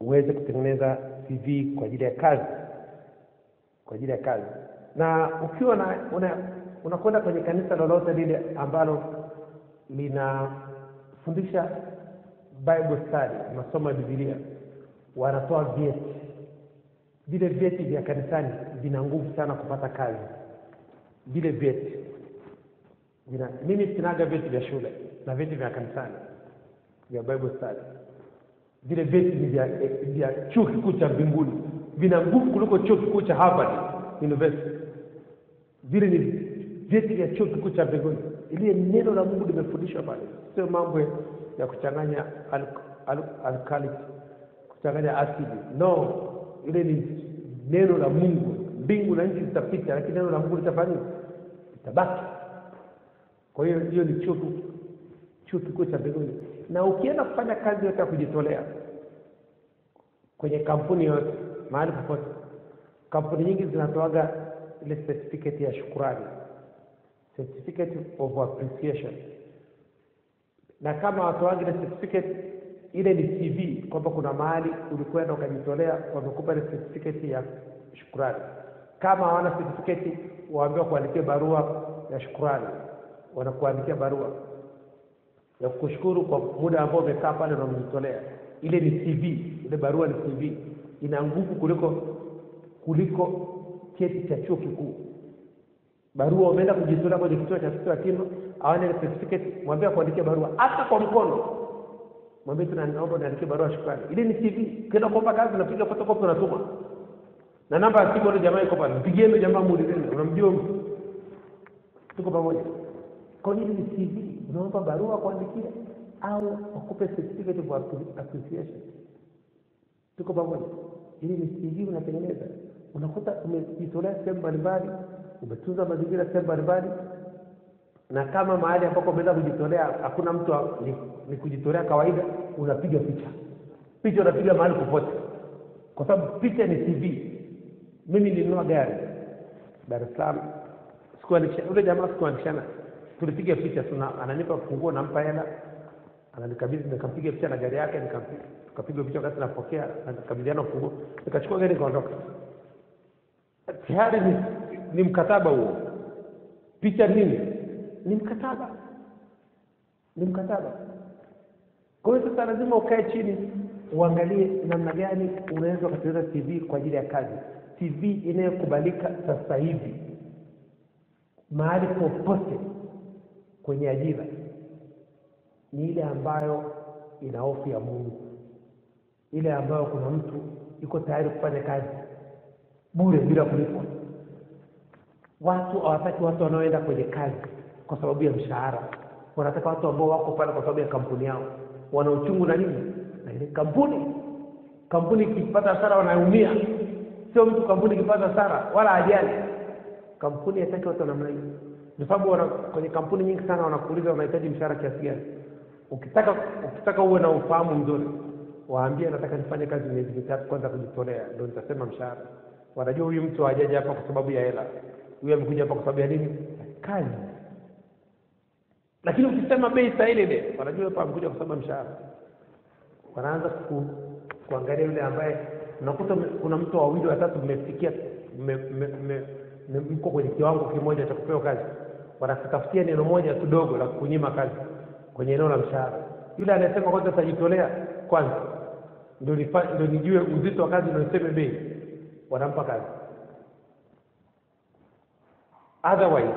uweze kutengeneza cv kwa ajili ya kazi. Kwa ajili ya kazi. Na ukiwa na unakwenda una kwenye kanisa lolote lile ambalo linafundisha bible study masomo ya Biblia, wanatoa vyeti. Vile vyeti vya kanisani vina nguvu sana kupata kazi. Vile vyeti vina mimi sinaga vyeti vya shule na vyeti vya kanisani vya bible study. Vile vyeti ni vya, vya chuo kikuu cha mbinguni. Vina nguvu kuliko chuo kikuu cha harvard university. Vile ni vyeti vya chuo kikuu cha mbinguni. Ile neno la mungu limefundishwa pale. Sio mambo ya kuchanganya al, al, kuchanganya asidi. No ile ni neno la mungu. Mbingu na nchi zitapita lakini neno la mungu litafanya litabaki kwa hiyo hiyo ni chuo chuo kikuu cha mbinguni. Na ukienda kufanya kazi yote ya kujitolea kwenye kampuni yote mahali popote kampuni nyingi zinatoaga ile certificate ya shukurani certificate of appreciation. Na kama watoaga ile certificate ile ni cv kwamba kuna mahali ulikwenda ukajitolea wamekupa ile certificate ya shukurani. Kama hawana certificate waambiwa kuandikia barua ya shukurani wanakuandikia barua ya kukushukuru kwa muda ambao umekaa pale na umejitolea ile ni cv ile barua ni cv ina nguvu kuliko kuliko cheti cha chuo kikuu. Barua umeenda kujitolea kwenye kituo cha kituo awane ile certificate mwambie kuandikia barua hata kwa mkono. Mwambie tuna naomba niandikie barua shukrani. Ile ni cv ukienda kuomba kazi unapiga photocopy unatuma. Na namba ya simu ile jamaa iko pale. Mpigie ile jamaa muulizeni unamjua tuko pamoja kwa nini ni cv unaomba barua kuandikia? Au wakupe certificate of appreciation? Tuko pamoja. Ili ni cv unatengeneza unakuta umejitolea sehemu mbalimbali umetunza mazingira sehemu mbalimbali na kama mahali ambapo umeenda kujitolea hakuna mtu ni, ni kujitolea kawaida unapiga picha. Picha unapiga mahali popote. Kwa sababu picha ni cv mimi nilinunua gari. Dar es salaam. Sikuandikisha ule jamaa sikuandikishana tulipiga picha tuna ananipa funguo nampa hela ananikabidhi nikampiga picha na gari yake tukapiga picha wakati napokea na nikabidhiana funguo. Nikachukua gari nikaondoka. Tayari ni, ni mkataba huo. Picha nini? Ni mkataba. Ni mkataba. Kwa hiyo sasa lazima ukae chini uangalie namna gani unaweza ukatengeneza tv kwa ajili ya kazi. Tv inayokubalika sasa hivi mahali popote kwenye ajira ni ile ambayo ina hofu ya mungu. Ile ambayo kuna mtu iko tayari kufanya kazi bure bila kulipwa. Watu hawataki watu wanaoenda kwenye kazi kwa sababu ya mshahara. Wanataka watu ambao wako pale kwa sababu ya kampuni yao. Wana uchungu na nini? Na ile kampuni. Kampuni ikipata hasara wanaumia. Sio mtu kampuni ikipata hasara wala ajali kampuni hataki watu wa namna hiyo kwa sababu kwenye kampuni nyingi sana wanakuuliza wanahitaji mshahara kiasi gani. Ukitaka ukitaka uwe na ufahamu mzuri waambie nataka nifanye kazi miezi mitatu kwanza kujitolea ndio nitasema mshahara. Wanajua huyu mtu hajaja hapa kwa sababu ya hela. Huyu amekuja hapa kwa sababu ya nini? Kazi. Lakini ukisema bei saa ile wanajua hapa amekuja kwa sababu ya mshahara. Wanaanza ku, kuangalia yule ambaye unakuta kuna mtu wawili watatu mmefikia mko kwenye kiwango kimoja cha kupewa kazi. Wanakutafutia neno moja kidogo dogo la kunyima kazi kwenye eneo la mshahara. Yule anayesema kwanza atajitolea kwanza ndio nijue uzito wa kazi ndio niseme bei wanampa kazi. Otherwise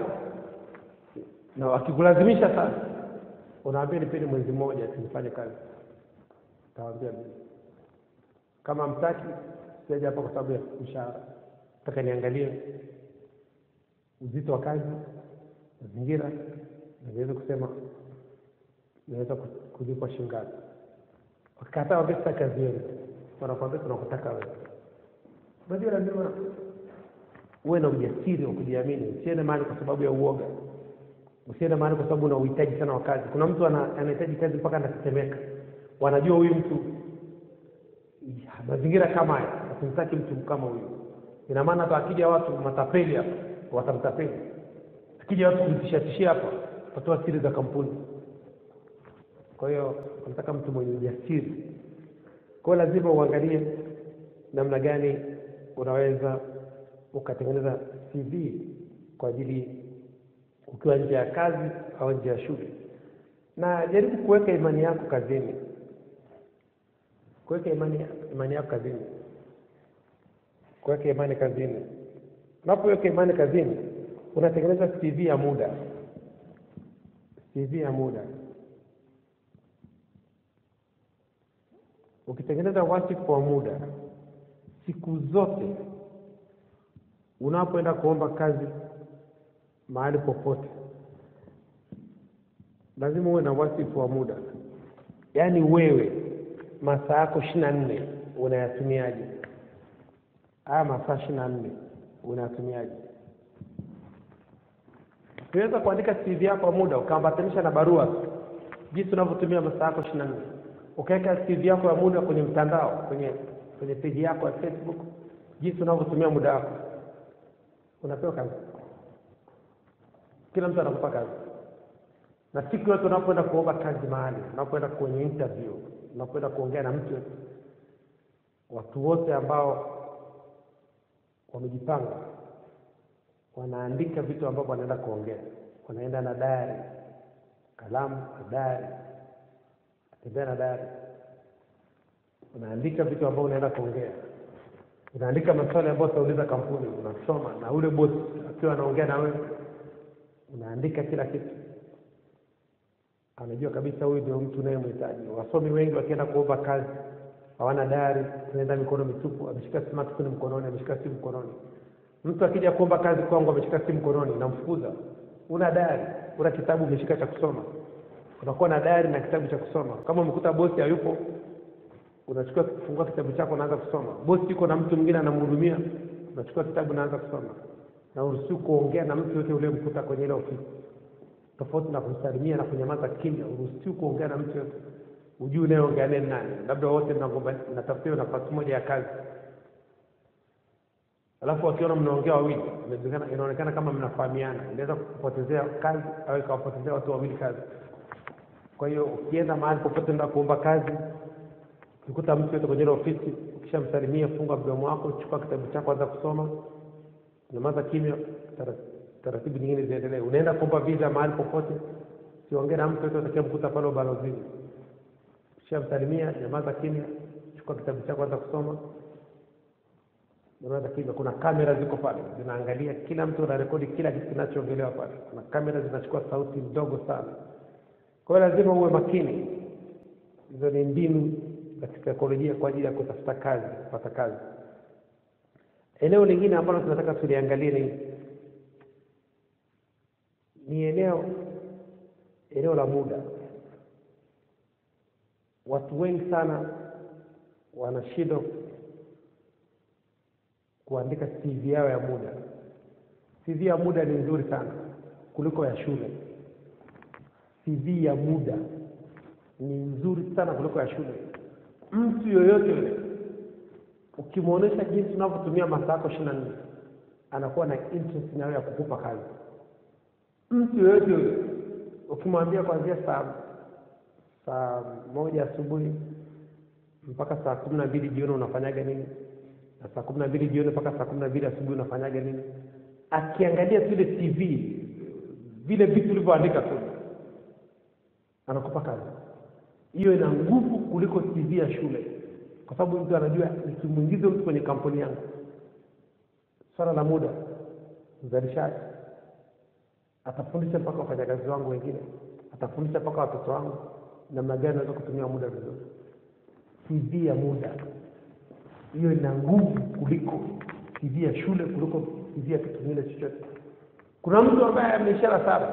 na wakikulazimisha sana unaambia nipeni mwezi mmoja tunifanye kazi. Tawaambia kama mtaki sija hapa kwa sababu ya mshahara. Nataka niangalie uzito wa kazi mazingira na kusema naweza ku- kulipwa shilingi ngapi. Wakikataa wambia sitaki kazi yenu wanakwambia tunakutaka wewe. Basi lazima uwe na ujasiri wa kujiamini. Usiende mahali kwa sababu ya uoga. Usiende mahali kwa sababu una uhitaji sana wa kazi. Kuna mtu anahitaji kazi mpaka anatetemeka. Wanajua huyu mtu mazingira kama haya. Asimtaki mtu kama huyu. Ina maana hata akija watu matapeli hapa watamtapeli akija watu kumtishatishia hapa watatoa siri za kampuni. Kwa hiyo nataka mtu mwenye ujasiri. Kwa hiyo lazima uangalie namna gani unaweza ukatengeneza cv kwa ajili ukiwa nje ya kazi au nje ya shule. Na jaribu kuweka imani yako kazini. Kuweka imani, imani yako kazini. Kuweka imani kazini unapoweka imani kazini unatengeneza cv ya muda. Cv ya muda. Ukitengeneza wasifu wa muda siku zote unapoenda kuomba kazi mahali popote lazima uwe na wasifu wa muda. Yaani wewe masaa yako ishiri na nne unayatumiaje? Haya masaa ishiri na nne unayatumiaje Unaweza kuandika cv yako kwa muda ukaambatanisha na barua jinsi unavyotumia masaa yako ishiri na nne. Ukaweka cv yako ya muda kwenye mtandao kwenye kwenye page yako ya facebook. Jinsi unavyotumia muda wako. Unapewa kazi? Kila mtu anakupa kazi. Na siku yote unapoenda kuomba kazi mahali unapoenda kwenye interview unapoenda kuongea na mtu watu wote ambao wamejipanga. Wanaandika vitu ambavyo wanaenda kuongea. Wanaenda na dari kalamu na dari atembea na dari unaandika vitu ambavyo unaenda kuongea. Unaandika maswali ambayo utauliza kampuni unasoma na ule bosi akiwa anaongea na wewe unaandika kila kitu. Anajua kabisa huyu ndio mtu naye unayemhitaji. Wasomi wengi wakienda kuomba kazi hawana dari tunaenda mikono mitupu ameshika smartphone mkononi ameshika simu mkononi. Mtu akija kuomba kazi kwangu ameshika simu mkononi namfukuza. Una dari una kitabu umeshika cha kusoma. Unakuwa na dari na kitabu cha kusoma. Kama umekuta bosi hayupo unachukua kufungua kitabu chako unaanza kusoma. Bosi yuko na mtu mwingine anamhudumia unachukua kitabu unaanza kusoma. Na uruhusiwi kuongea na mtu yote uliyemkuta kwenye ile ofisi. Tofauti na kumsalimia na kunyamaza kimya uruhusiwi kuongea na mtu yote ujui unayeongea naye ni nani. Labda wote mnagomba- mnatafutiwa nafasi moja ya kazi. Alafu wakiona mnaongea wawili inaonekana kama mnafahamiana. Inaweza kupotezea kazi au ikawapotezea watu wawili kazi. Kwa hiyo ukienda mahali popote enda kuomba kazi ukikuta mtu yote kwenye ofisi ukishamsalimia funga mdomo wako chukua kitabu chako anza kusoma nyamaza kimya taratibu nyingine ziendelee unaenda kuomba visa mahali popote siongee na mtu yote utakayemkuta pale ubalozini ukishamsalimia nyamaza kimya chukua kitabu chako anza kusoma. Nyamaza kimya kuna kamera ziko pale zinaangalia kila mtu anarekodi kila kitu kinachoongelewa pale. Kuna kamera zinachukua sauti ndogo sana. Kwa hiyo lazima uwe makini. Hizo ni mbinu za kisaikolojia kwa ajili ya kutafuta kazi kupata kazi. Eneo lingine ambalo tunataka tuliangalie ni ni eneo eneo la muda watu wengi sana wanashindwa kuandika CV yao ya muda. CV ya muda ni nzuri sana kuliko ya shule. CV ya muda ni nzuri sana kuliko ya shule. Mtu yoyote yule ukimwonyesha jinsi unavyotumia masaa yako ishirini na nne anakuwa na interest nayo ya kukupa kazi. Mtu yoyote yule ukimwambia kuanzia saa saa moja asubuhi mpaka saa kumi na mbili jioni unafanyaga nini, na saa kumi na mbili jioni mpaka saa kumi na mbili asubuhi unafanyaga nini, akiangalia tu ile tv vile vitu ulivyoandika tu anakupa kazi. Hiyo ina nguvu kuliko tv ya shule, kwa sababu mtu anajua nikimwingiza mtu kwenye kampuni yangu, swala la muda, uzalishaji, atafundisha mpaka wafanyakazi wangu wengine, atafundisha mpaka watoto wangu namna gani naweza kutumia muda vizuri. TV ya muda hiyo ina nguvu kuliko TV ya shule, kuliko TV ya kitu kingine chochote. Kuna mtu ambaye ameishara sana,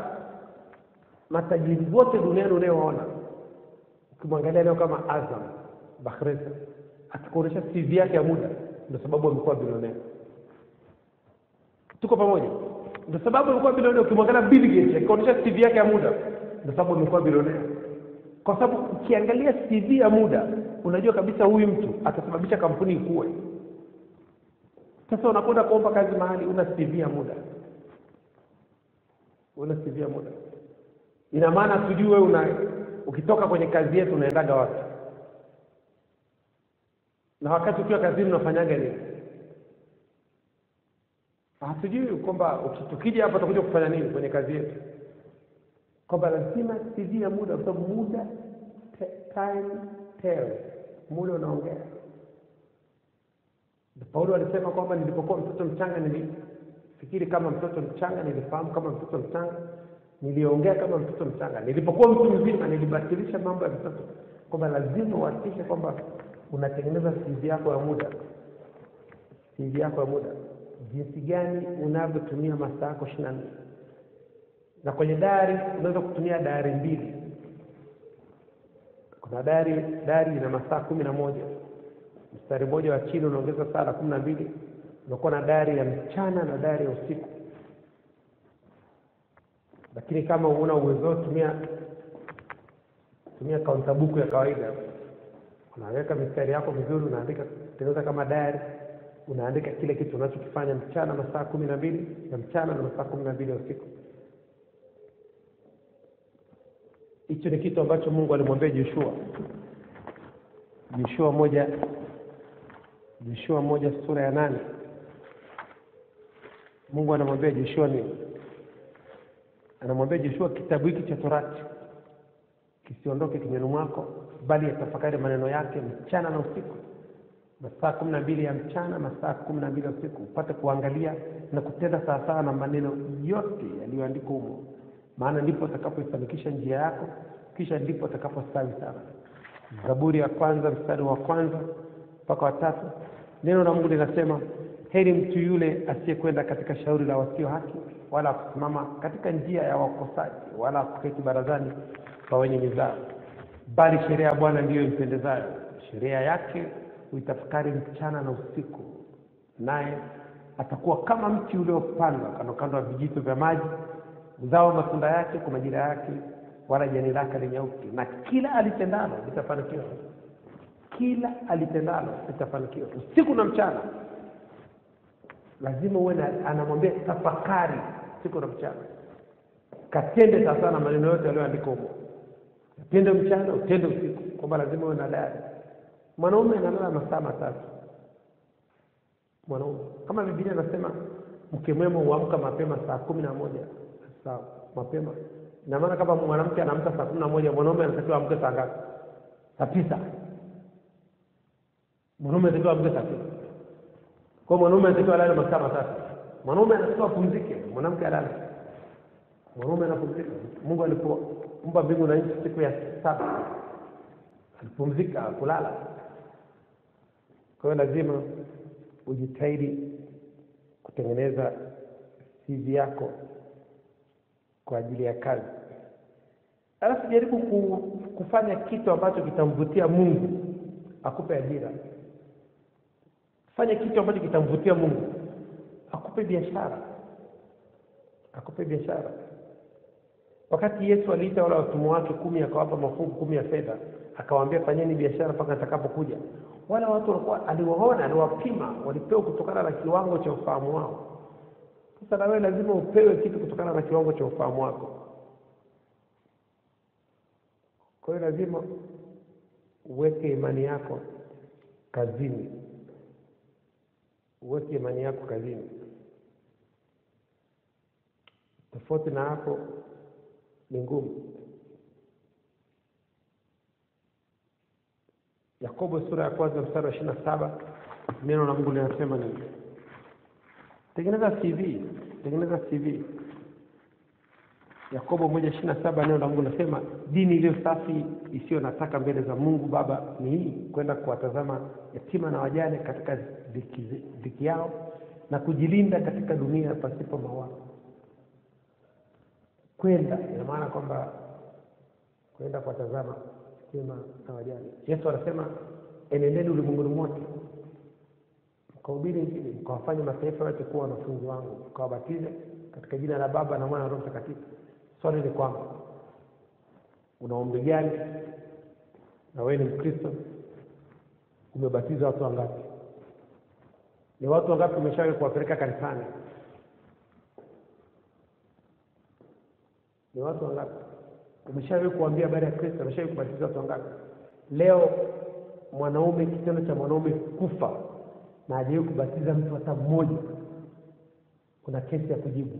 matajiri wote duniani unayowaona, ukimwangalia leo kama Azam, Bakhresa, akikuonyesha TV yake ya muda, ndio sababu amekuwa bilionea. Tuko pamoja? Ndio sababu amekuwa bilionea. Ukimwangalia Bill Gates akikuonyesha TV yake ya muda, ndio sababu amekuwa bilionea kwa sababu ukiangalia CV ya muda unajua kabisa huyu mtu atasababisha kampuni ikue. Sasa unakwenda kuomba kazi mahali una CV ya muda, una CV ya muda, ina maana tujue una ukitoka kwenye kazi yetu unaendaga wapi, na wakati ukiwa kazini unafanyaga nini? Hatujui kwamba uki- tukija hapa tutakuja kufanya nini kwenye kazi yetu kwamba lazima ya muda, kwa sababu muda time tells, muda unaongea. Paulo alisema kwamba nilipokuwa mtoto mchanga nilifikiri kama mtoto mchanga, nilifahamu kama mtoto mchanga, niliongea kama mtoto mchanga. Nilipokuwa mtu mzima nilibatilisha mambo ya mtoto, kwamba lazima uhakikishe kwamba unatengeneza CV yako ya muda, CV yako ya muda, jinsi gani unavyotumia masaa yako ishirini na nne na kwenye dari unaweza kutumia dari mbili. Kuna dari dari ina masaa kumi na moja mstari mmoja wa chini unaongeza saa la kumi na mbili unakuwa na dari ya mchana na dari ya usiku. Lakini kama una uwezo tumia tumia kaunta buku ya kawaida, unaweka mistari yako vizuri, unaandika tengeneza kama dari, unaandika kile kitu unachokifanya mchana, masaa kumi na mbili ya mchana na masaa kumi na mbili ya usiku. Hicho ni kitu ambacho Mungu alimwambia Joshua. Joshua moja Joshua moja sura ya nane. Mungu anamwambia Joshua ni Anamwambia Joshua, kitabu hiki cha Torati kisiondoke kinywani mwako, bali yatafakari maneno yake mchana na usiku, masaa kumi na mbili ya mchana, masaa kumi na mbili ya usiku, upate kuangalia na kutenda sawasawa na maneno yote yaliyoandikwa humo, maana ndipo atakapoifanikisha njia yako, kisha ndipo atakapostawi sana. Zaburi ya kwanza mstari wa kwanza mpaka watatu. Neno la Mungu linasema, heri mtu yule asiyekwenda katika shauri la wasio haki, wala kusimama katika njia ya wakosaji, wala kuketi barazani pa wenye mizaa, bali sheria ya Bwana ndiyo impendezayo, sheria yake uitafakari mchana na usiku, naye atakuwa kama mti uliopandwa kando kando ya vijito vya maji, uzao matunda yake kwa majira yake, wala jani lake linyauki, na kila alitendalo litafanikiwa. Kila alitendalo litafanikiwa, usiku na mchana. Lazima uwe anamwambia tafakari usiku na mchana, katende sasa na maneno yote yaliyoandikwa huko, utende mchana, utende usiku, kwamba lazima uwe na dari. Mwanaume analala masaa matatu. Mwanaume. Kama Biblia anasema mke mwema huamka mapema saa kumi na moja saa mapema. Ina maana kama mwanamke anaamka saa kumi na moja mwanaume anatakiwa amke saa ngapi? Saa tisa. Mwanaume anatakiwa amke saa tisa. Kwa mwanaume anatakiwa alale masaa matatu. Mwanaume anatakiwa apumzike, mwanamke alale. Mwanaume anapumzika. Mungu alipoumba mbingu na nchi siku ya saba alipumzika, kulala. Kwa hiyo lazima ujitahidi kutengeneza CV yako kwa ajili ya kazi, alafu jaribu ku, kufanya kitu ambacho kitamvutia Mungu akupe ajira. fanya kitu ambacho kitamvutia mungu akupe biashara. Akupe biashara. Wakati yesu aliita wale watumwa wake kumi akawapa mafungu kumi ya fedha akawaambia fanyeni biashara mpaka nitakapokuja. Wale watu walikuwa aliwaona aliwapima walipewa kutokana na kiwango cha ufahamu wao sasa na wewe lazima upewe kitu kutokana na kiwango cha ufahamu wako. Kwa hiyo lazima uweke imani yako kazini. Uweke imani yako kazini. Tofauti na hapo ni ngumu. Yakobo sura ya kwanza mstari wa ishirini na saba neno la mungu linasema nini tengeneza cv tengeneza cv yakobo moja ishiri na saba neno la mungu linasema dini iliyo safi isiyo nataka mbele za mungu baba ni hii kwenda kuwatazama yatima na wajane katika dhiki dhiki yao na kujilinda katika dunia pasipo mawaa. Kwenda ina maana kwamba kwenda kuwatazama yatima na wajane. Yesu anasema enendeni ulimwenguni mote mkahubiri injili mkawafanya mataifa yote kuwa wanafunzi wangu mkawabatize katika jina la baba na mwana na roho mtakatifu. Swali ni kwamba una umri gani? Na wewe ni mkristo? Umebatiza watu wangapi? Ni watu wangapi umeshawahi kuwapeleka kanisani? Ni watu wangapi? Umeshawahi kuambia habari ya kristo? Umeshawahi kubatiza watu wangapi? Leo mwanaume kitendo cha mwanaume kufa na hajawahi kubatiza mtu hata mmoja kuna kesi ya kujibu.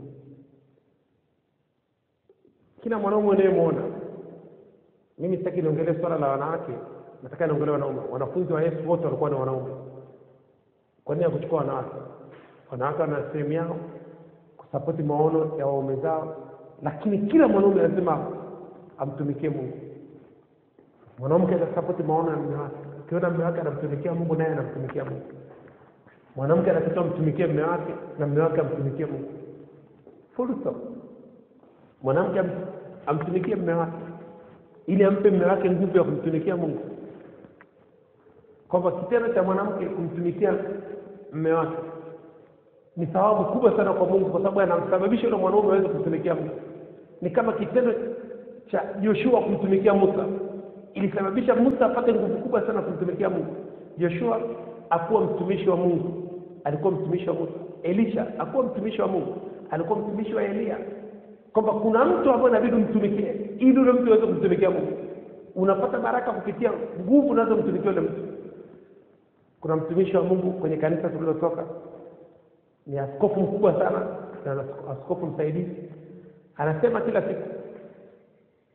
Kila mwanaume unayemwona mimi sitaki niongelee swala la wanawake nataka niongelee wanaume. Wanafunzi wa yesu wote walikuwa ni wanaume. Kwa nini hakuchukua wanawake? Wanawake wana sehemu yao kusapoti maono ya waume zao lakini kila mwanaume lazima amtumikie mungu. Mwanamke anasapoti maono ya mume wake. Ukiona mume wake anamtumikia mungu naye anamtumikia mungu mwanamke anatakiwa mtumikie mume wake na mume wake amtumikie mungu. Full stop. Mwanamke amtumikie mume wake ili ampe mume wake nguvu ya kumtumikia mungu. Kwamba kitendo cha mwanamke kumtumikia mume wake ni thawabu kubwa sana kwa mungu kwa sababu anamsababisha yule mwanaume aweze kumtumikia mungu. Ni kama kitendo cha joshua kumtumikia musa. Ilisababisha musa apate nguvu kubwa sana kumtumikia mungu. Joshua akuwa mtumishi wa mungu alikuwa mtumishi wa musa elisha hakuwa mtumishi wa mungu alikuwa mtumishi wa Elia, kwamba kuna mtu ambaye inabidi umtumikie ili ule mtu aweze kumtumikia mungu. Unapata baraka kupitia nguvu unazomtumikia ule mtu. Kuna mtumishi wa mungu kwenye kanisa tulilotoka. Ni askofu mkubwa sana na askofu msaidizi. Anasema kila siku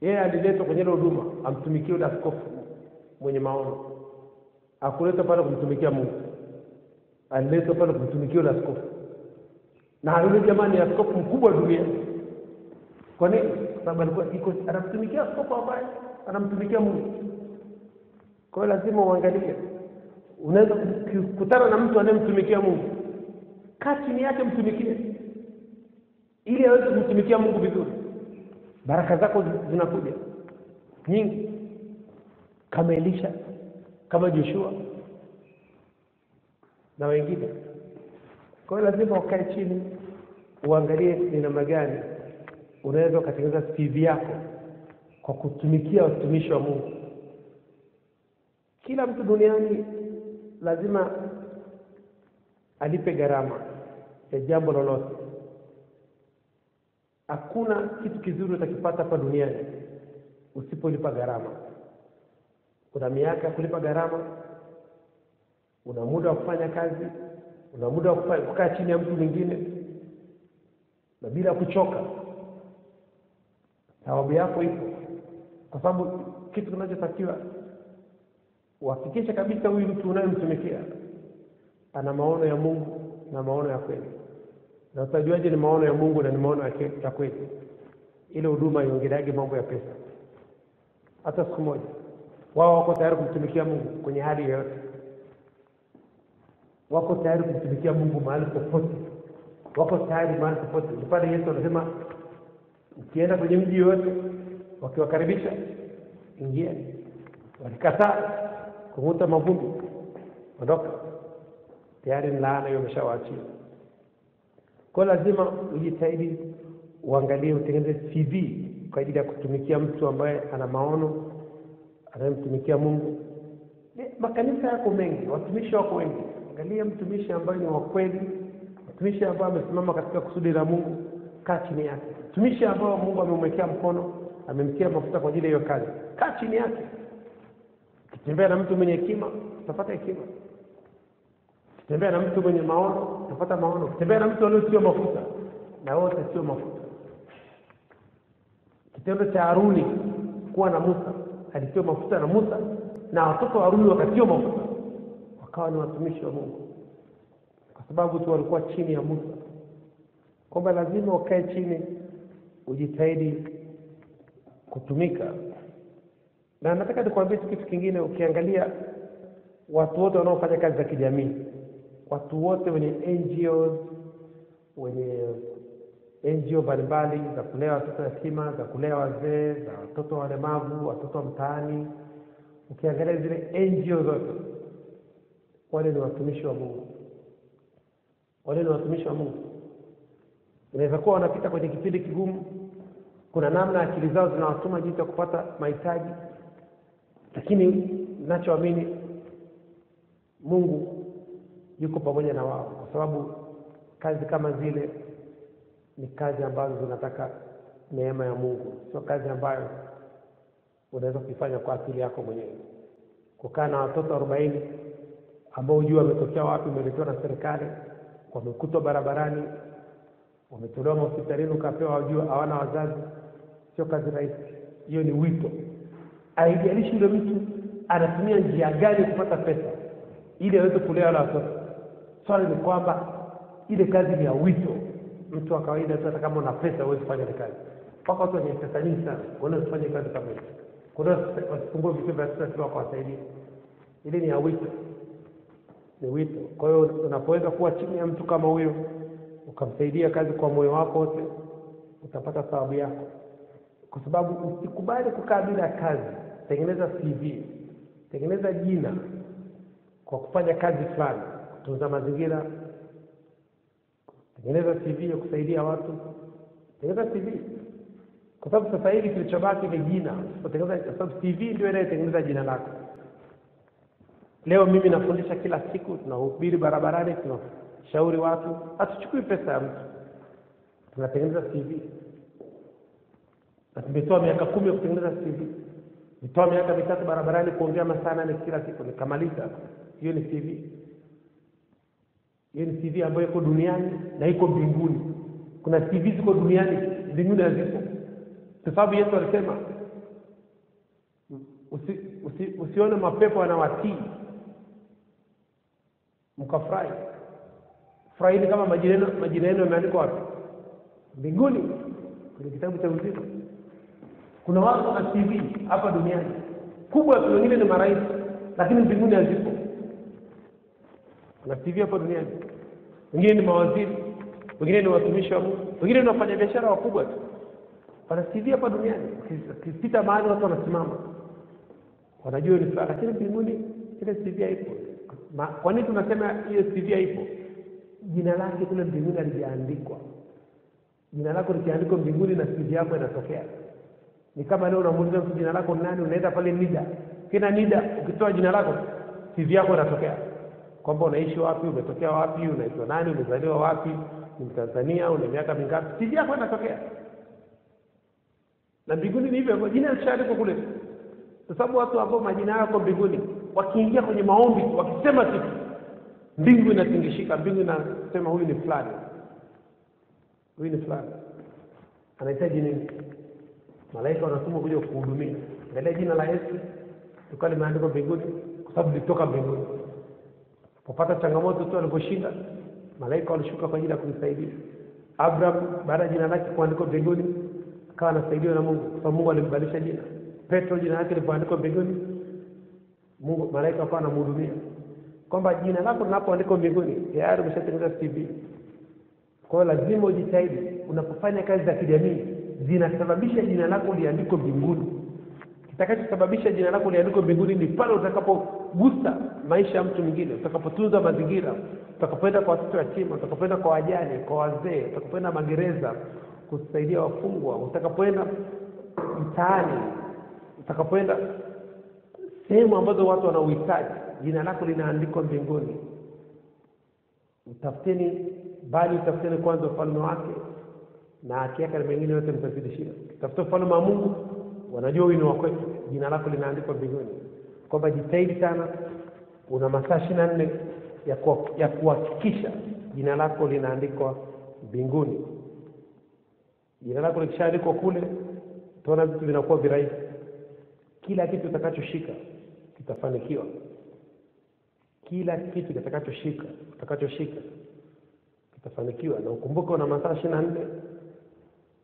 yeye aliletwa kwenye ile huduma amtumikie ule askofu mwenye maono. Akuletwa pale kumtumikia mungu aliletwa pale kumtumikia ule askofu. Na yule jamani ni askofu mkubwa duniani kwa nini? Kwa sababu alikuwa iko anamtumikia askofu ambaye anamtumikia mungu. Kwa hiyo lazima uangalie. Unaweza kukutana na mtu anayemtumikia mungu. Kaa chini yake mtumikie. Ili aweze kumtumikia mungu vizuri. Baraka zako zinakuja. Nyingi. Kama elisha kama joshua na wengine. Kwa hiyo lazima ukae chini uangalie ni namna gani unaweza ukatengeneza cv yako kwa kutumikia watumishi wa mungu. Kila mtu duniani lazima alipe gharama ya jambo lolote. Hakuna kitu kizuri utakipata hapa duniani usipolipa gharama. Kuna miaka ya kulipa gharama una muda wa kufanya kazi una muda wa kukaa chini ya mtu mwingine na bila kuchoka. Thawabu yako ipo. Kwa sababu kitu kinachotakiwa uhakikishe kabisa huyu mtu unayemtumikia ana maono ya mungu na maono ya kweli. Na utajuaje ni maono ya mungu na ni maono ya kweli? Ile huduma iongeleage mambo ya pesa. Hata siku moja wao wako tayari kumtumikia mungu kwenye hali yoyote wako tayari kumtumikia mungu mahali popote. Wako tayari mahali popote. Pale yesu anasema ukienda kwenye mji yoyote wakiwakaribisha ingia. Walikataa kung'uta mavumbi. Ondoka. Tayari ni laana hiyo ameshawaachia. kwa lazima ujitahidi uangalie utengeneze cv kwa ajili ya kutumikia mtu ambaye ana maono anayemtumikia mungu. Makanisa yako mengi watumishi wako wengi angalia mtumishi ambaye ni wa kweli mtumishi ambaye amesimama katika kusudi la mungu kaa chini yake. Mtumishi ambaye mungu amemwekea mkono amemtia mafuta kwa ajili ya hiyo kazi kaa chini yake. Ukitembea na mtu mwenye hekima utapata hekima. Ukitembea na mtu mwenye maono utapata maono. Ukitembea na mtu aliyetiwa mafuta na wote sio mafuta. Kitendo cha haruni kuwa na musa alitiwa mafuta na musa na watoto wa haruni wakatiwa mafuta wakawa ni watumishi wa mungu. Kwa sababu tu walikuwa chini ya musa. Kwamba lazima ukae chini ujitahidi kutumika. Na nataka nikuambia tu kitu kingine ukiangalia watu wote wanaofanya kazi za kijamii watu wote wenye NGOs wenye NGO mbalimbali za kulea watoto yatima za kulea wazee za watoto walemavu watoto wa mtaani. Ukiangalia zile NGO zote wale ni watumishi wa mungu. Wale ni watumishi wa mungu. Inaweza kuwa wanapita kwenye kipindi kigumu. Kuna namna akili zao zinawatuma jinsi ya kupata mahitaji. Lakini nachoamini mungu yuko pamoja na wao. Kwa sababu kazi kama zile ni kazi ambazo zinataka neema ya mungu. Sio kazi ambayo unaweza kuifanya kwa akili yako mwenyewe. Kukaa na watoto arobaini ambao hujua wametokea wapi umeletewa na serikali wamekutwa barabarani wametolewa mahospitalini ukapewa wajua hawana wazazi sio kazi rahisi. Hiyo ni wito. Haijalishi yule mtu anatumia njia gani kupata pesa ili aweze kulea wale watoto. Swali ni kwamba ile kazi ni ya wito. Mtu wa kawaida tu hata kama una pesa huwezi kufanya ile kazi. Mpaka watu wenye pesa nyingi sana wanaweza kufanya kazi kama hiyo. Kuna wasifungue vitu vya sasa tu wakawasaidia ile ni ya wito ni wito. Kwa hiyo unapoweza kuwa chini ya mtu kama huyo ukamsaidia kazi kwa moyo wako wote utapata thawabu yako. Kwa sababu usikubali kukaa bila kazi tengeneza cv tengeneza jina kwa kufanya kazi fulani kutunza mazingira tengeneza cv ya kusaidia watu tengeneza cv kwa sababu sasa hivi kilichobaki ni jina. Kwa sababu cv ndio inayotengeneza jina lako leo mimi nafundisha kila siku tunahubiri barabarani tunashauri watu hatuchukui pesa ya mtu. Tunatengeneza cv na tumetoa miaka kumi ya kutengeneza cv nitoa miaka mitatu barabarani kuongea masaa nane kila siku nikamaliza. Hiyo ni cv hiyo ni cv ambayo iko duniani na iko mbinguni. Kuna cv ziko duniani mbinguni hazipo. Kwa sababu yesu alisema usi, usi, usione mapepo anawatii mkafurahi. Furahini kama majina yenu- yameandikwa wapi? Mbinguni kwenye kitabu cha uzima. Kuna watu na tv hapa duniani. Kubwa wengine ni marais lakini mbinguni hazipo. Na tv hapa duniani. Wengine ni mawaziri wengine ni watumishi wa mungu wengine ni wafanyabiashara wakubwa tu. Wana tv hapa duniani. Ukipita mahali watu wanasimama. Wanajua ni fulani lakini mbinguni ile TV haipo kwa nini tunasema hiyo cv haipo? Jina lake kule mbinguni alijaandikwa jina lako likiandikwa mbinguni na cv yako inatokea. Ni kama leo unamuuliza mtu jina lako nani? Unaenda pale nida. Kina nida ukitoa jina lako cv yako inatokea. Kwamba unaishi wapi umetokea wapi unaitwa nani umezaliwa wapi ni mtanzania una miaka mingapi? Cv yako inatokea. Na mbinguni ni hivyo hivyo, jina lishaandikwa kule. Kwa sababu watu ambao majina yao yako mbinguni wakiingia kwenye maombi wakisema kitu mbingu inatingishika mbingu inasema huyu ni fulani. Huyu ni fulani. Anahitaji nini? Malaika wanatumwa kuja kuhudumia angalia jina la yesu likuwa limeandikwa mbinguni kwa sababu lilitoka mbinguni. Popata changamoto tu aliposhinda malaika walishuka kwa ajili ya kumsaidia. Abraham baada ya jina lake kuandikwa mbinguni akawa anasaidiwa na mungu kwa sababu mungu alimbadilisha jina. Petro jina lake lilipoandikwa mbinguni mungu malaika wakawa anamhudumia kwamba jina lako linapoandikwa mbinguni tayari umeshatengeneza cv kwa hiyo lazima ujitahidi unapofanya kazi za kijamii zinasababisha jina lako liandikwe mbinguni. Kitakachosababisha jina lako liandikwe mbinguni ni pale utakapogusa maisha ya mtu mwingine utakapotunza mazingira utakapoenda kwa watoto yatima utakapoenda kwa wajane kwa wazee utakapoenda magereza kusaidia wafungwa utakapoenda mtaani utakapoenda sehemu ambazo watu wanauhitaji, jina lako linaandikwa mbinguni. Utafuteni bali utafuteni kwanza ufalme wake na haki yake na mengine yote mtazidishiwa tafuta ufalme wa mungu wanajua huyu ni wa kwetu. Jina lako linaandikwa mbinguni. Kwamba jitahidi sana una masaa ishiri na nne ya kuhakikisha jina lako linaandikwa mbinguni. Jina lako likishaandikwa kule utaona vitu vinakuwa virahisi. Kila kitu utakachoshika kitafanikiwa. Kila kitu kitakachoshika utakachoshika kitafanikiwa. Na ukumbuke una masaa ishiri na nne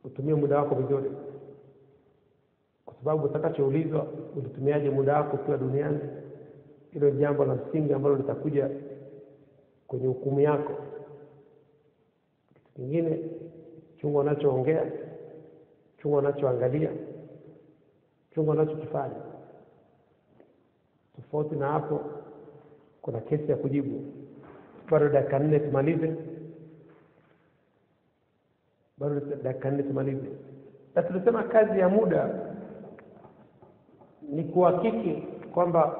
utumie muda wako vizuri. Kwa sababu utakachoulizwa ulitumiaje muda wako ukiwa duniani hilo jambo la msingi ambalo litakuja kwenye hukumu yako. Kitu kingine chunga unachoongea chunga unachoangalia chunga unachokifanya tofauti na hapo kuna kesi ya kujibu. Bado dakika nne tumalize. Bado dakika nne tumalize. Na tulisema kazi ya muda ni kuhakiki kwamba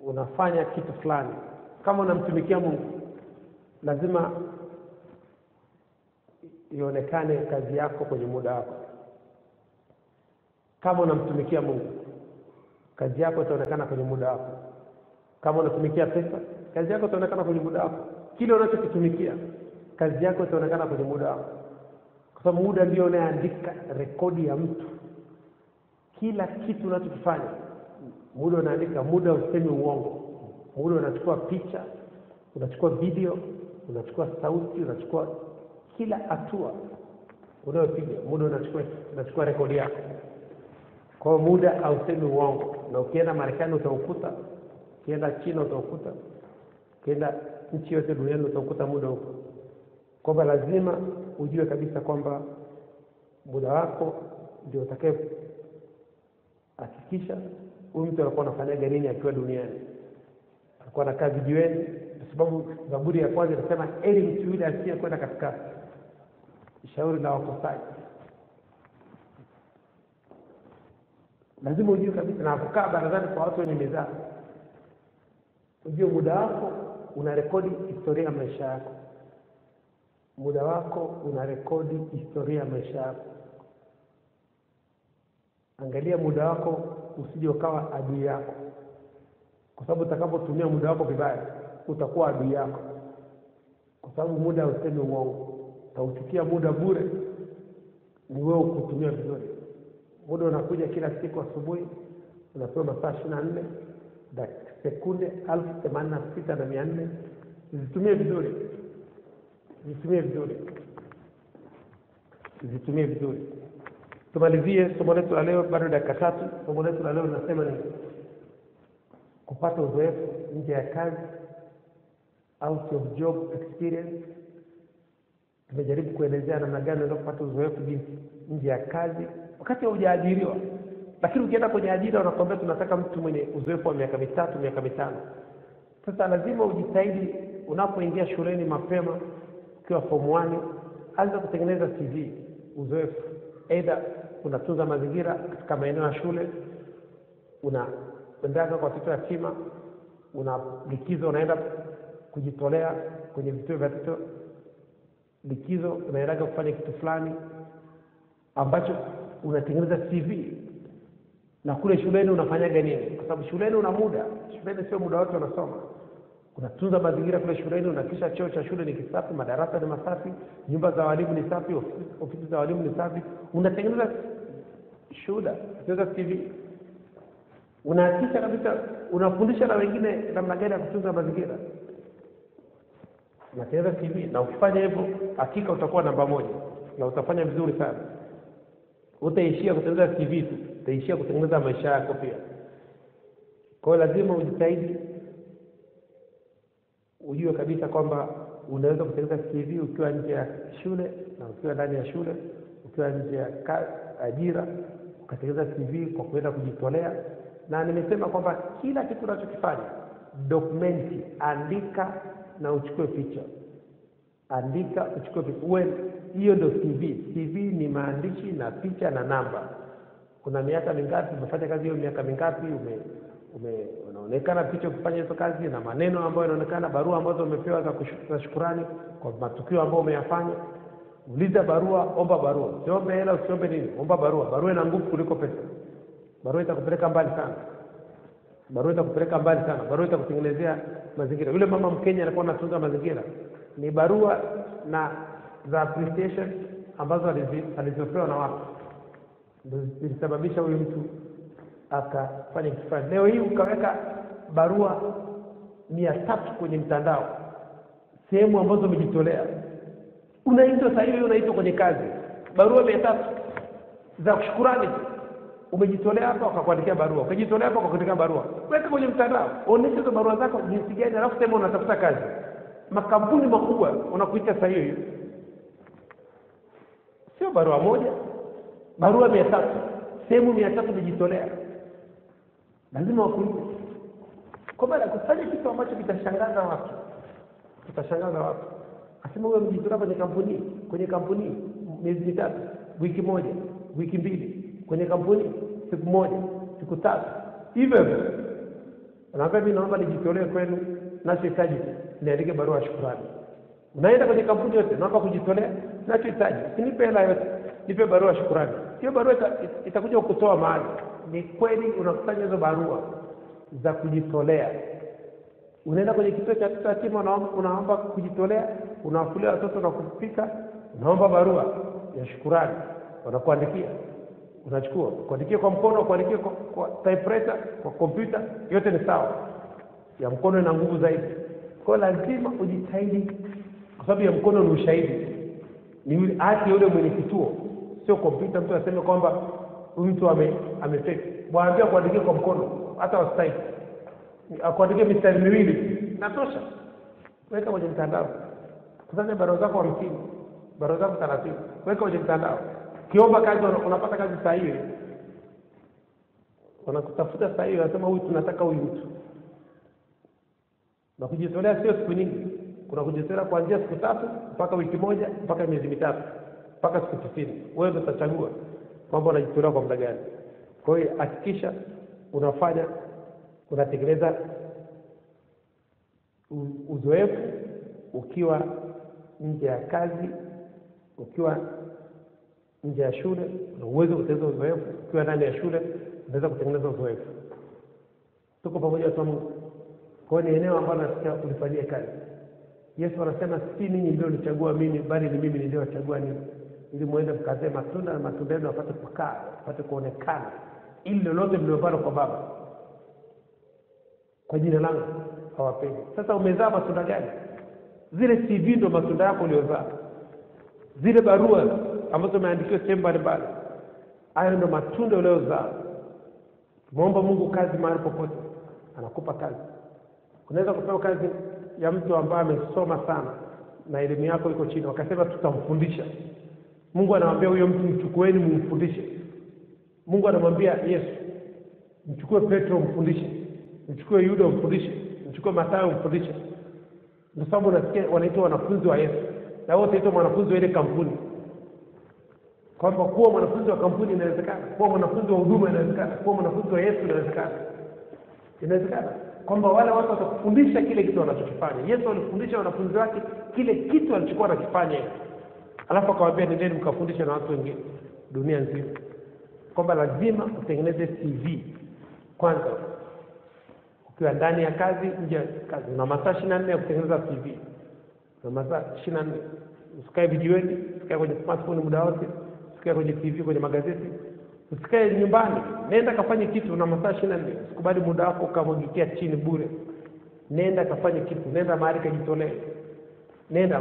unafanya kitu fulani. Kama unamtumikia mungu lazima ionekane kazi yako kwenye muda wako. Kama unamtumikia mungu kazi yako itaonekana kwenye muda wako. Kama unatumikia pesa kazi yako itaonekana kwenye muda wako. Kile unachokitumikia kazi yako itaonekana kwenye muda wako. Kwa sababu muda ndio unaandika rekodi ya mtu. Kila kitu unachokifanya muda unaandika muda usemi uongo. Muda unachukua picha unachukua video unachukua sauti unachukua kila hatua unayopiga muda unachukua unachukua rekodi yako. Kwa hiyo muda ausemi uongo na ukienda marekani utaukuta ukienda china utaukuta ukienda nchi yote duniani utaukuta muda huko kwamba lazima ujue kabisa kwamba muda wako ndio utakaye hakikisha huyu mtu alikuwa anafanyaga nini akiwa duniani. Alikuwa anakaa vijiweni kwa sababu zaburi ya kwanza inasema eli mtu yule asiye kwenda katika shauri la wakosaji lazima ujue kabisa na kukaa barazani kwa watu wenye mizaa ujue muda wako una rekodi historia ya maisha yako. Muda wako una rekodi historia ya maisha yako. Angalia muda wako usije ukawa adui yako. Kwa sababu utakapotumia muda wako vibaya utakuwa adui yako. Kwa sababu muda usemi uongo. Utauchukia muda bure ni wewe ukutumia vizuri muda unakuja kila siku asubuhi unapewa masaa ishiri na nne sekunde elfu themanini na sita na mia nne. Zitumie vizuri. Zitumie vizuri. Zitumie vizuri. Tumalizie somo letu la leo bado dakika tatu. Somo letu la leo linasema ni kupata uzoefu nje ya kazi out of job experience. Tumejaribu kuelezea namna gani unaweza kupata uzoefu nje ya kazi wakati haujaajiriwa lakini ukienda kwenye ajira wanakuambia tunataka mtu mwenye uzoefu wa miaka mitatu miaka mitano. Sasa lazima ujitahidi unapoingia shuleni mapema ukiwa form one anza kutengeneza cv uzoefu. Aidha unatunza mazingira katika maeneo ya shule unaendaga kwa watoto yatima una likizo unaenda kujitolea kwenye vituo vya watoto likizo unaendaga kufanya kitu fulani ambacho unatengeneza cv na kule shuleni unafanyaga nini? Kwa sababu shuleni una muda. Shuleni sio muda wote unasoma. Unatunza mazingira kule shuleni unahakikisha choo cha shule ni kisafi madarasa ni masafi nyumba za walimu ni safi ofisi, za walimu ni safi. Unatengeneza shuhuda unatengeneza cv unahakikisha kabisa unafundisha na wengine namna gani ya kutunza mazingira. Unatengeneza cv na ukifanya hivyo hakika utakuwa namba moja na utafanya vizuri sana utaishia kutengeneza kivitu, tu utaishia kutengeneza maisha yako pia. Kwa hiyo lazima ujitahidi ujue kabisa kwamba unaweza kutengeneza cv ukiwa nje ya shule na ukiwa ndani ya shule ukiwa nje ya ajira ukatengeneza CV kwa kuenda kujitolea, na nimesema kwamba kila kitu unachokifanya dokumenti, andika na uchukue picha, andika uchukue picha, uwe hiyo ndio CV. CV ni maandishi na picha na namba. Kuna miaka mingapi umefanya kazi hiyo, miaka mingapi ume, ume unaonekana picha ukifanya hizo kazi na maneno ambayo yanaonekana, barua ambazo umepewa za shukurani kwa matukio ambayo umeyafanya. Uliza barua, omba barua, usiombe hela, usiombe nini, omba barua. Barua ina nguvu kuliko pesa. Barua itakupeleka mbali sana, barua itakupeleka mbali sana, barua itakutengenezea mazingira. Yule mama Mkenya alikuwa anatunza mazingira, ni barua na za appreciation ambazo alizopewa na watu. Zilisababisha huyu mtu akafanya kitu fulani. Leo hii ukaweka barua mia tatu kwenye mtandao, sehemu ambazo umejitolea, unaitwa saa hiyo unaitwa kwenye kazi, barua mia tatu. Za kushukurani. Umejitolea hapa wakakuandikia barua, ukajitolea hapa wakakuandikia barua, weka kwenye mtandao, onyesha hizo barua zako jinsi gani, alafu sema unatafuta kazi. Makampuni makubwa unakuita saa hiyo, sio barua moja, barua mia tatu sehemu mia tatu imejitolea lazima wakuite kwa maana kufanya kitu ambacho kitashangaza watu, kitashangaza watu. Asema huyo amejitolea kwenye kampuni, kwenye kampuni miezi mitatu, wiki moja, wiki mbili, kwenye kampuni siku moja, siku tatu, hivyo hivyo. Unaambia mimi naomba nijitolee kwenu, nachohitaji niandike barua ya shukrani. Unaenda kwenye kampuni yote, naomba kujitolea, nachohitaji sinipe hela yote, nipe barua ya shukrani. Hiyo barua ita- itakuja kutoa mahali. Ni kweli unakusanya hizo barua za kujitolea. Unaenda kwenye kituo cha watoto yatima, unaomba, unaomba kujitolea, unawafulia watoto na kupika, unaomba barua ya shukurani, wanakuandikia, unachukua, kuandikia kwa mkono, kuandikia kwa, kwa typewriter, kwa kompyuta, yote ni sawa. Ya mkono ina nguvu zaidi, kwa lazima ujitahidi, kwa sababu ya mkono ni ushahidi, ni haki ya yule mwenye kituo, sio kompyuta. Mtu aseme kwamba huyu mtu ame amefeki, waambia kuandikia kwa mkono, hata wastahili akuandikia mistari miwili natosha. Weka kwenye mtandao, kusanya barua zako hamsini, barua zako thelathini, weka kwenye mtandao. Kiomba kazi unapata kazi saa hiyo, wanakutafuta saa hiyo, wanasema huyu tunataka huyu mtu. Na kujitolea sio siku nyingi, kuna kujitolea kuanzia siku tatu mpaka wiki moja mpaka miezi mitatu mpaka siku tisini. Wewe ndio utachagua kwamba unajitolea kwa muda gani. Kwa hiyo hakikisha unafanya unatekeleza uzoefu ukiwa nje ya kazi, ukiwa nje ya shule, una uwezo kutengeneza uzoefu. Ukiwa ndani ya shule, unaweza kutengeneza uzoefu. Tuko pamoja, watu wa Mungu. Ni eneo ambalo nasikia ulifanyia kazi. Yesu anasema si ninyi ndio nichagua mimi, bali ni mimi niliyowachagua ninyi, ili muende mkazae matunda na matunda yenu apate kukaa, apate kuonekana, ili lolote mliopata kwa Baba kwa jina langu hawapeni. Sasa umezaa matunda gani? Zile CV ndo matunda yako uliozaa, zile barua ambazo umeandikiwa sehemu mbalimbali, hayo ndo matunda uliozaa. Tumeomba Mungu kazi mahali popote, anakupa kazi. Unaweza kupewa kazi ya mtu ambaye amesoma sana na elimu yako iko chini, wakasema tutamfundisha. Mungu anamwambia huyo mtu mchukueni, mumfundishe. Mungu anamwambia Yesu, mchukue Petro mfundishe, mchukue Yuda mfundishe, mchukue Mathayo mfundishe. Ndio sababu unasikia wanaitwa wanafunzi wa Yesu, na wote itwa mwanafunzi wa ile kampuni, kwamba kuwa mwanafunzi wa kampuni inawezekana, kuwa mwanafunzi wa huduma inawezekana, kuwa mwanafunzi wa Yesu inawezekana. Inawezekana kwamba wale watu watakufundisha kile kitu wanachokifanya. Yesu alifundisha wanafunzi wake kile kitu alichokuwa anakifanya alafu akawaambia nendeni mkafundisha na watu wengine dunia nzima, kwamba lazima utengeneze CV kwanza ukiwa ndani ya kazi, nje ya kazi. Una masaa na nne ya kutengeneza CV, una masaa na nne. Usikae vijiweni, usikae kwenye smartphone muda wote, usikae kwenye TV, kwenye magazeti, usikae nyumbani. Nenda kafanye kitu, na masaa ishirini na nne. Usikubali muda wako ukamwagikia chini bure. Nenda kafanye kitu, nenda mahali kajitolee, nenda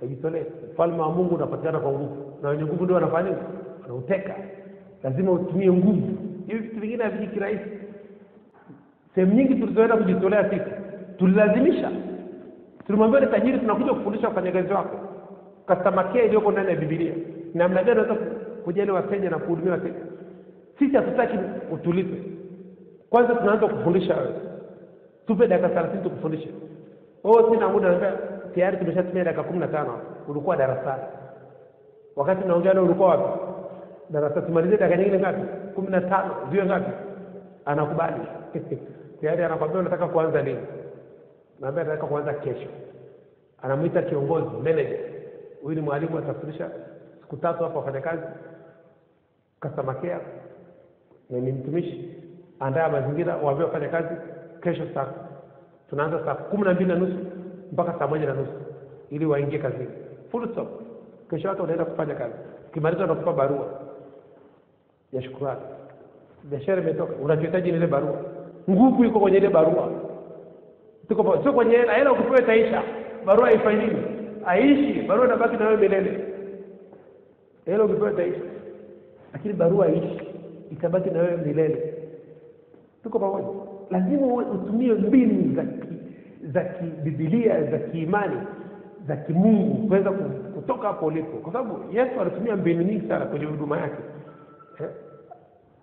kajitolee. Ufalme wa Mungu unapatikana kwa nguvu, na wenye nguvu ndio wanafanya nini? Wanauteka. Lazima utumie nguvu. Hivi vitu vingine haviji kirahisi sehemu nyingi tulizoenda kujitolea sisi tulilazimisha tulimwambia ni tajiri tunakuja kufundisha wafanyakazi wako customer care iliyoko ndani ya bibilia namna gani unaweza kujali wateja na kuhudumia wateja. Sisi hatutaki utulipe kwanza tunaanza kufundisha wewe. Tupe dakika thelathini tukufundishe. Oh sina muda naambia tayari tumeshatumia dakika kumi na tano. Ulikuwa darasani. Wakati naongea leo ulikuwa wapi? Darasa Tumalize dakika nyingine ngapi? Kumi na tano ziwe ngapi? Anakubali. [laughs] Tayari anakwambia unataka kuanza lini? Naambia nataka kuanza kesho. Anamwita kiongozi manager. Huyu ni mwalimu atafundisha. Siku tatu hapa wafanyakazi customer care na ni mtumishi andaa mazingira waambie wafanya kazi kesho saa tunaanza saa kumi na mbili na nusu mpaka saa moja na nusu ili waingie kazini. Full stop. Kesho yake unaenda kufanya kazi. Ukimaliza unakupa barua. Ya shukrani, biashara imetoka. Unachohitaji ni ile barua. Nguvu iko kwenye ile barua. Tuko sio kwenye hela. Hela ukipewa itaisha. Barua haifanyi nini? Aishi barua inabaki na wewe milele. Hela ukipewa itaisha lakini barua ishi itabaki na wewe milele. Tuko pamoja. Lazima utumie mbinu za za kibibilia za kiimani za kimungu kuweza kutoka hapo ulipo. Kwa sababu yesu alitumia mbinu nyingi sana kwenye huduma yake.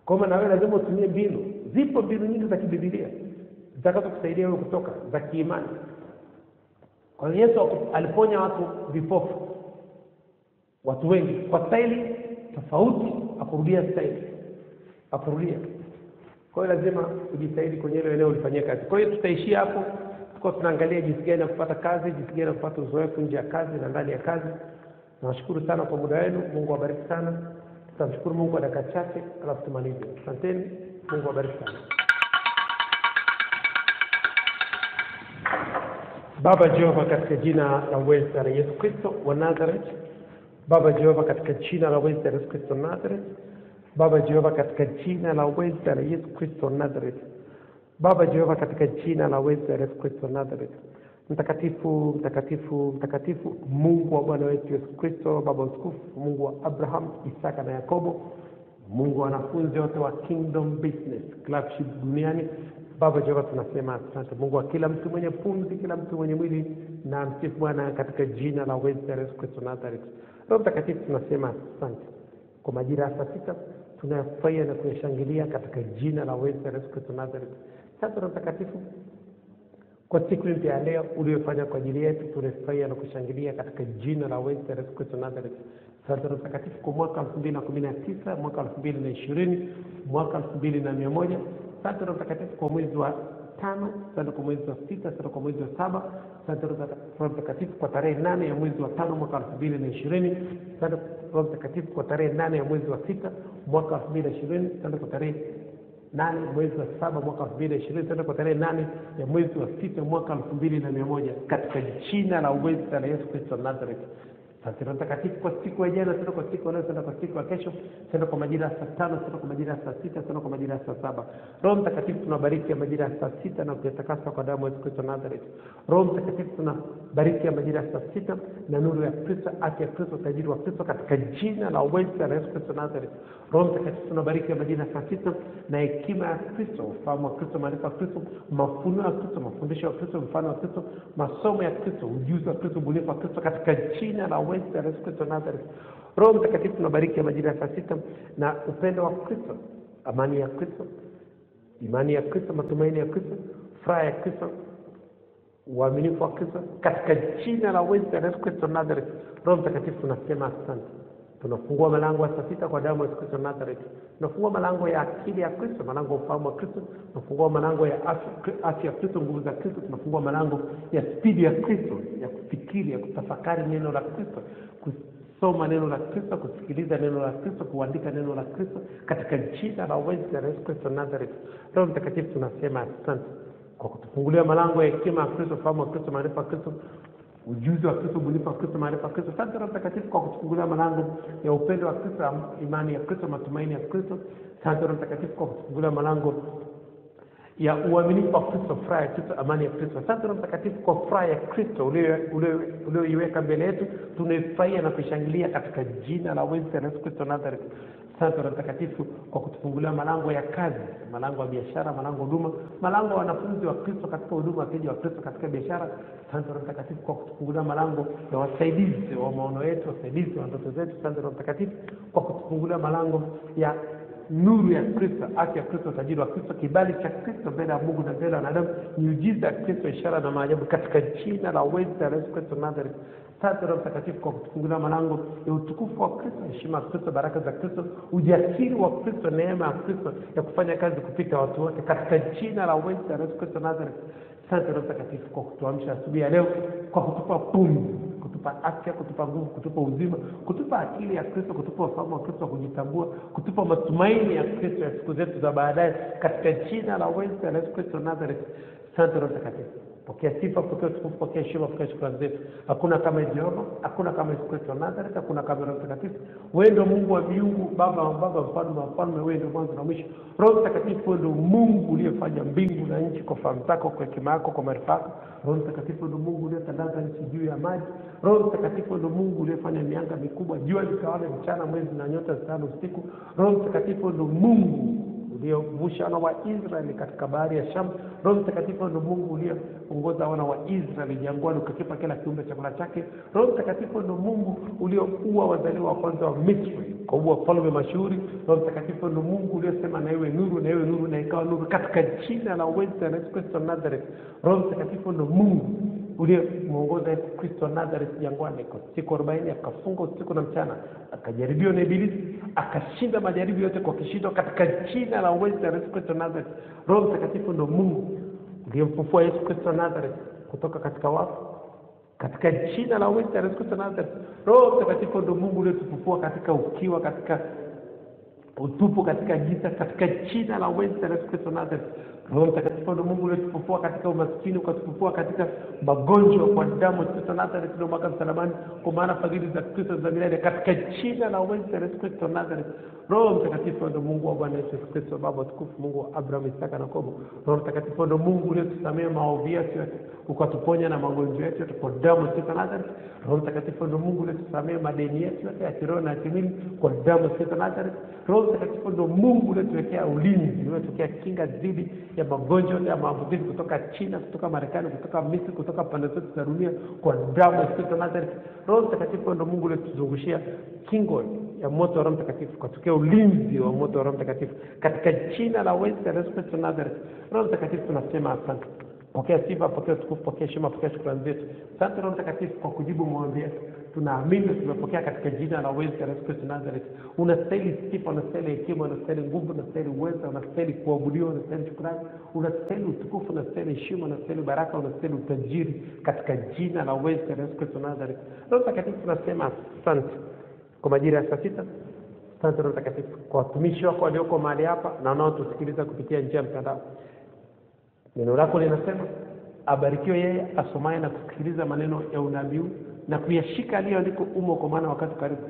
Kwa maana na wewe lazima utumie mbinu. Zipo mbinu nyingi za kibibilia zitakazo kusaidia wewe kutoka za kiimani. Kwa hiyo yesu aliponya watu vipofu watu wengi kwa staili tofauti akurudia hivi akurudia kwa hiyo lazima ujitahidi kwenye hilo eneo ulifanyia kazi. Kwa hiyo tutaishia hapo. Tukuwa tunaangalia jinsi gani ya kupata kazi jinsi gani ya kupata uzoefu nje ya kazi na ndani ya kazi. Nawashukuru sana kwa muda wenu. Mungu awabariki sana. Tutamshukuru mungu kwa dakika chache. Alafu tumalize. Asanteni. Mungu awabariki sana. Baba jehova katika jina la uweza la yesu kristo wa nazareth baba jehova katika jina la uweza la yesu kristo nazareth baba jehova katika jina la uweza la yesu kristo nazareth baba jehova katika jina la uweza la yesu kristo nazareth mtakatifu mtakatifu mtakatifu mungu wa bwana wetu yesu kristo baba mtukufu, mungu wa abraham isaka na yakobo mungu wa wanafunzi wote wa kingdom business clubship duniani. Baba jehova tunasema asante. Mungu wa kila mtu mwenye pumzi kila mtu mwenye mwili na msifu bwana katika jina la uweza la yesu kristo nazareth roho mtakatifu tunasema asante. Kwa majira ya saa sita tunayafurahia na kuyashangilia katika jina la yesu kristo nazareth. Sasa roho mtakatifu kwa siku mpya ya leo uliyofanya kwa ajili yetu tunafurahia na kushangilia katika jina la yesu kristo nazareth. Sasa roho mtakatifu kwa mwaka elfu mbili na kumi na tisa mwaka elfu mbili na ishirini mwaka elfu mbili na mia moja sasa roho mtakatifu kwa mwezi wa tano sasa kwa mwezi wa sita sasa kwa mwezi wa saba sasa roho mtakatifu kwa tarehe nane ya mwezi wa tano mwaka elfu mbili na ishirini. Sante roho mtakatifu kwa tarehe nane ya mwezi wa sita mwaka elfu mbili na ishirini. Sante kwa tarehe nane mwezi wa saba mwaka elfu mbili na ishirini. Sante kwa tarehe nane ya mwezi wa sita mwaka elfu mbili na mia moja. Katika jina la uweza la yesu kristo wa nazareth asante Roho mtakatifu kwa siku ya jana tena kwa siku ya leo tena kwa siku ya kesho tena kwa majira ya saa tano tena kwa majira ya saa sita tena kwa majira ya saa saba roho mtakatifu tunabariki ya majira ya saa sita na kuyatakasa kwa damu ya yesu kristo nazareth roho mtakatifu tunabariki ya majira ya saa sita na nuru ya kristo afya ya kristo utajiri wa kristo katika jina la uweza la yesu kristo nazareth roho mtakatifu tunabariki ya majira ya saa sita na hekima ya kristo ufahamu wa kristo maarifa ya kristo mafunuo ya kristo mafundisho ya kristo mfano wa kristo masomo ya kristo ujuzi wa kristo ubunifu wa kristo katika jina la la yesu kristo nazareth. Roho mtakatifu tunabariki ya majira ya saa sita. Na upendo wa kristo amani ya kristo imani ya kristo matumaini ya kristo furaha ya kristo uaminifu wa kristo katika jina la yesu kristo nazareth. Roho mtakatifu tunasema asante tunafungua malango ya saa sita kwa damu ya yesu kristo Nazareti. tunafungua malango ya akili ya kristo malango ya ufahamu wa kristo tunafungua malango ya afya ya kristo nguvu za kristo tunafungua malango ya spidi ya kristo ya kufikiri ya kutafakari neno la kristo kusoma neno la kristo kusikiliza neno la kristo kuandika neno la kristo katika jina la uweza la yesu kristo Nazareti. roho mtakatifu tunasema asante kwa kutufungulia malango ya hekima ya kristo ufahamu wa kristo maarifa ya kristo ujuzi wa kristo ubunifu wa kristo maarifa ya kristo. Asante roho mtakatifu kwa kutufungulia malango ya upendo wa kristo imani ya kristo matumaini ya kristo. Asante roho mtakatifu kwa kutufungulia malango ya uaminifu wa kristo furaha ya kristo amani ya kristo. Asante roho mtakatifu kwa furaha ya kristo ulio- ulio- ulioiweka mbele yetu. Tunaifurahia na kuishangilia katika jina la yesu kristo nazareth asante roho mtakatifu kwa kutufungulia malango ya kazi malango ya biashara malango huduma malango ya wanafunzi wa kristo katika huduma wateja wa kristo katika biashara. Asante roho mtakatifu kwa kutufungulia malango ya wasaidizi wa maono yetu wasaidizi wa ndoto zetu. Asante roho mtakatifu kwa kutufungulia malango ya nuru ya kristo afya ya kristo utajiri wa kristo kibali cha kristo mbele ya mungu na mbele ya wanadamu miujiza ya kristo ishara na maajabu katika jina la uweza la yesu kristo nazareth asante roho mtakatifu kwa kutufungulia malango ya utukufu wa kristo heshima ya kristo baraka za kristo ujasiri wa kristo neema ya kristo ya kufanya kazi kupita watu wote. Katika jina la uweza la yesu kristo nazareth asante roho mtakatifu kwa kutuamsha asubuhi ya leo kwa kutupa pumzi kutupa afya kutupa nguvu kutupa uzima kutupa akili ya kristo kutupa ufahamu wa kristo wa kujitambua kutupa matumaini ya kristo ya siku zetu za baadaye. Katika jina la uweza la yesu kristo nazareth asante roho mtakatifu pokea sifa pokea utukufu pokea heshima pokea shukrani zetu. Hakuna kama jehova hakuna kama yesu kristo wa Nazareti, hakuna kama roho mtakatifu. Wewe ndio mungu wa miungu baba wa baba mfalme wa mfalme wewe ndio mwanzo na mwisho. Roho mtakatifu wewe ndio mungu uliyefanya mbingu na nchi kwa fahamu zako kwa hekima yako kwa maarifa yako. Roho mtakatifu ndio mungu uliyetandaza nchi juu ya maji. Roho mtakatifu ndio mungu uliyefanya mianga mikubwa jua likawale mchana mwezi na nyota zitano usiku. Roho mtakatifu ndio mungu uliovusha wana wa israeli katika bahari ya sham roho mtakatifu ndio mungu ulioongoza wana wa israeli jangwani ukakipa kila kiumbe chakula chake. Roho mtakatifu ndio mungu ulioua wazaliwa wa kwanza wa misri kwa ukaua wafalme mashuhuri. Roho mtakatifu ndio mungu uliosema na iwe nuru na iwe nuru na ikawa nuru katika jina la uweza na yesu kristo nazareth. Roho mtakatifu ndio mungu uliyemwongoza yesu kristo wa nazareth jangwani kwa siku arobaini akafunga usiku na mchana akajaribiwa na ibilisi akashinda majaribu yote kwa kishindo katika jina la uweza la yesu kristo wa nazareth. Roho mtakatifu ndo mungu uliyemfufua yesu kristo wa nazareth kutoka katika wafu katika jina la uweza la yesu kristo wa nazareth. Roho mtakatifu ndo mungu uliyotufufua katika ukiwa katika utupu katika giza katika jina la uweza la yesu kristo wa nazareth roho mtakatifu ndo mungu uliotufufua katika umaskini ukatufufua katika magonjwa kwa damu ya kristo nazareth uliomwaga msalabani kwa maana fadhili za kristo za milele katika jina la uweza yesu kristo nazareth roho mtakatifu ndo mungu wa bwana yesu kristo baba tukufu mungu wa abraham isaka na yakobo. Roho mtakatifu ndo mungu uliotusamea maovu yetu yote ukatuponya na magonjwa yetu yote kwa damu kristo nazareth roho mtakatifu ndo mungu uliotusamea madeni yetu yote ya kiroho na kimwili kwa damu kristo nazareth roho mtakatifu ndo mungu uliotuwekea ulinzi uliotuwekea kinga dhidi ya magonjwa ya maambukizi kutoka china kutoka marekani kutoka misri kutoka pande zote za dunia kwa damu ya kristo nazareth. Roho mtakatifu ndio mungu aliyetuzungushia kingo ya moto wa roho mtakatifu katokea ulinzi wa moto wa roho mtakatifu katika jina la yesu kristo nazareth. Roho mtakatifu tunasema asante pokea sifa pokea utukufu pokea heshima pokea shukrani zetu. Asante roho mtakatifu kwa kujibu maombi tunaamini na tumepokea katika jina la uweza yesu kristo nazareth. Unastahili sifa unastahili hekima unastahili nguvu unastahili uweza unastahili kuabudiwa unastahili shukrani. Unastahili utukufu unastahili heshima unastahili baraka unastahili utajiri katika jina la uweza yesu kristo nazareth. Roho mtakatifu tunasema asante kwa majira ya saa sita. Asante roho mtakatifu kwa watumishi wako walioko mahali hapa na wanaotusikiliza kupitia njia ya mtandao neno lako linasema abarikiwe yeye asomaye na kusikiliza maneno ya unabii na kuyashika aliyoandikwa umo kwa maana wakati karibu.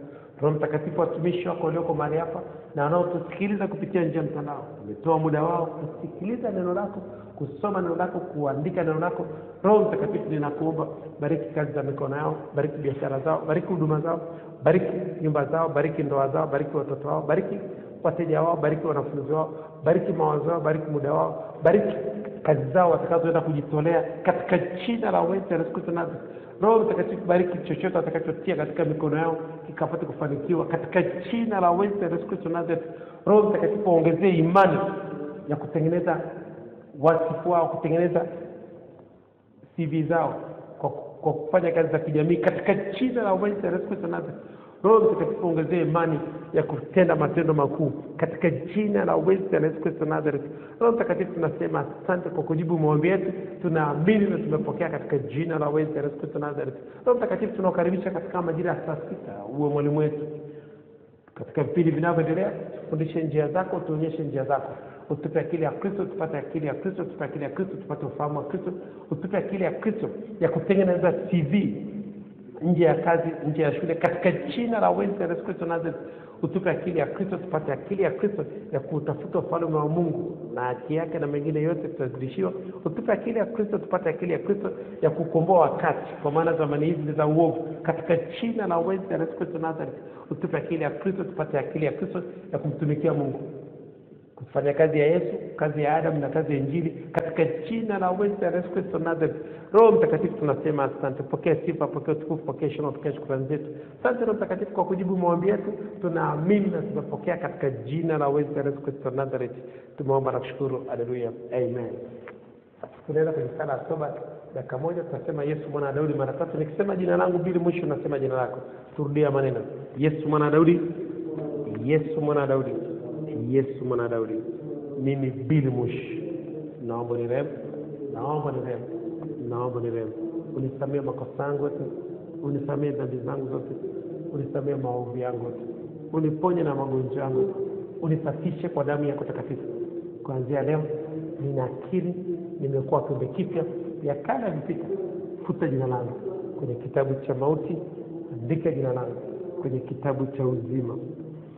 Roho mtakatifu watumishi wako walioko mahali hapa na wanaotusikiliza kupitia njia mtandao umetoa muda wao kusikiliza neno lako kusoma neno lako kuandika neno lako. Roho mtakatifu ninakuomba bariki kazi za mikono yao bariki biashara zao bariki huduma zao bariki nyumba zao bariki ndoa zao bariki watoto wao bariki wateja wao bariki wanafunzi wao bariki mawazo wao bariki muda wao bariki kazi zao watakazoenda kujitolea katika jina la Yesu Kristo Nazareth. Roho Mtakatifu, bariki chochote atakachotia katika mikono yao kikapate kufanikiwa katika jina la Yesu Kristo Nazareth. Roho Mtakatifu, waongezee imani ya kutengeneza wasifu wao, kutengeneza CV zao kwa, kwa kufanya kazi za kijamii katika jina la Yesu Kristo Nazareth. Roho Mtakatifu ongezee imani ya kutenda matendo makuu katika jina la Yesu la Yesu Kristo Nazareth. Roho Mtakatifu, tunasema asante kwa kujibu maombi yetu, tunaamini na tumepokea katika jina la Yesu la Yesu Kristo Nazareth. Roho Mtakatifu, tunakaribisha katika majira ya saa sita, uwe mwalimu wetu katika vipindi vinavyoendelea. Tufundishe njia zako, tuonyeshe njia zako, utupe akili ya Kristo, tupate akili ya Kristo, tupe akili ya Kristo, tupate ufahamu wa Kristo, utupe akili ya Kristo ya kutengeneza CV nje ya kazi nje ya shule katika china la Nazareth utupe akili ya Kristo tupate akili ya Kristo ya kutafuta ufalme wa Mungu na haki yake na mengine yote tutazidishiwa. Utupe akili ya Kristo tupate akili ya Kristo ya kukomboa wakati kwa maana zamani hizi ni za uovu. Katika china la Nazareth utupe akili ya Kristo tupate akili ya Kristo ya kumtumikia Mungu kufanya kazi ya Yesu, kazi ya Adam na kazi ya Injili katika jina la Yesu Kristo Nazareth. Roho Mtakatifu, tunasema asante. Pokea sifa, pokea utukufu, pokea heshima, pokea shukrani zetu. Asante Roho Mtakatifu kwa kujibu maombi yetu, tunaamini na tunapokea katika jina la Yesu Kristo Nazareth. Tumeomba na kushukuru, haleluya, amen. Tunaenda kwenye sala ya toba, dakika moja, tunasema Yesu mwana wa Daudi mara tatu. Nikisema jina langu mbili, mwisho unasema jina lako. Turudia maneno, Yesu mwana wa Daudi, Yesu mwana wa Daudi, Yesu mwana wa Daudi. Mimi Bilmush, Mush, naomba nirehemu, naomba ni rehemu, naomba ni rehemu, unisamee makosa yangu yote, unisamee dhambi zangu zote, unisamee maovu yangu yote, uniponye na magonjwa yangu, unisafishe kwa damu yako takatifu. Kuanzia leo nina akili, nimekuwa kiumbe kipya, ya kale yamepita. Futa jina langu. Kwenye kitabu cha mauti, andika jina langu. Kwenye kitabu cha uzima.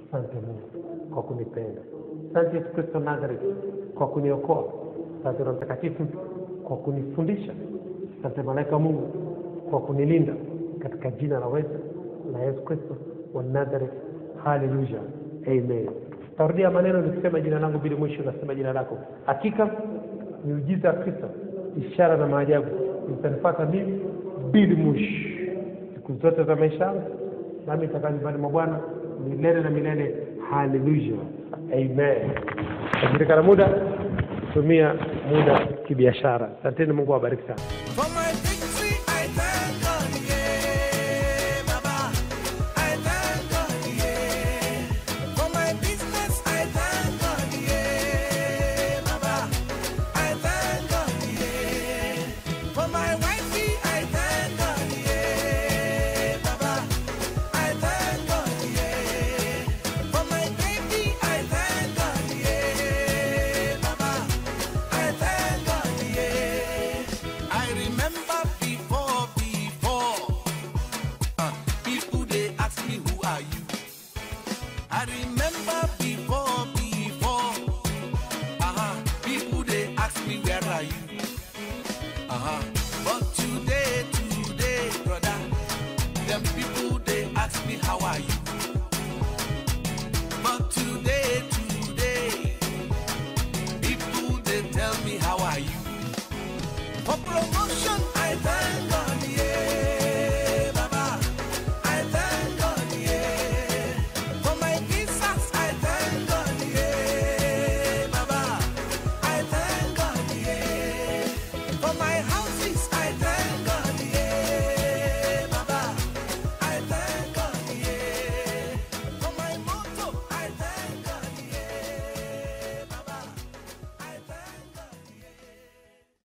Asante Mungu kwa kunipenda. Asante Yesu Kristo Nazareth kwa kuniokoa. Asante Roho Mtakatifu kwa kunifundisha. Asante malaika Mungu kwa kunilinda katika jina la Yesu la Yesu Kristo wa Nazareth. Haleluya, amen. Tarudia maneno nikisema jina langu bila mwisho, nasema jina lako. Hakika miujiza ya Kristo, ishara na maajabu itanifuata mimi bila mwisho siku zote za maisha yangu, nami nitakaa nyumbani mwa Bwana milele na milele. Haleluya, amen. Katika na muda tumia muda kibiashara. Asanteni, Mungu awabariki sana.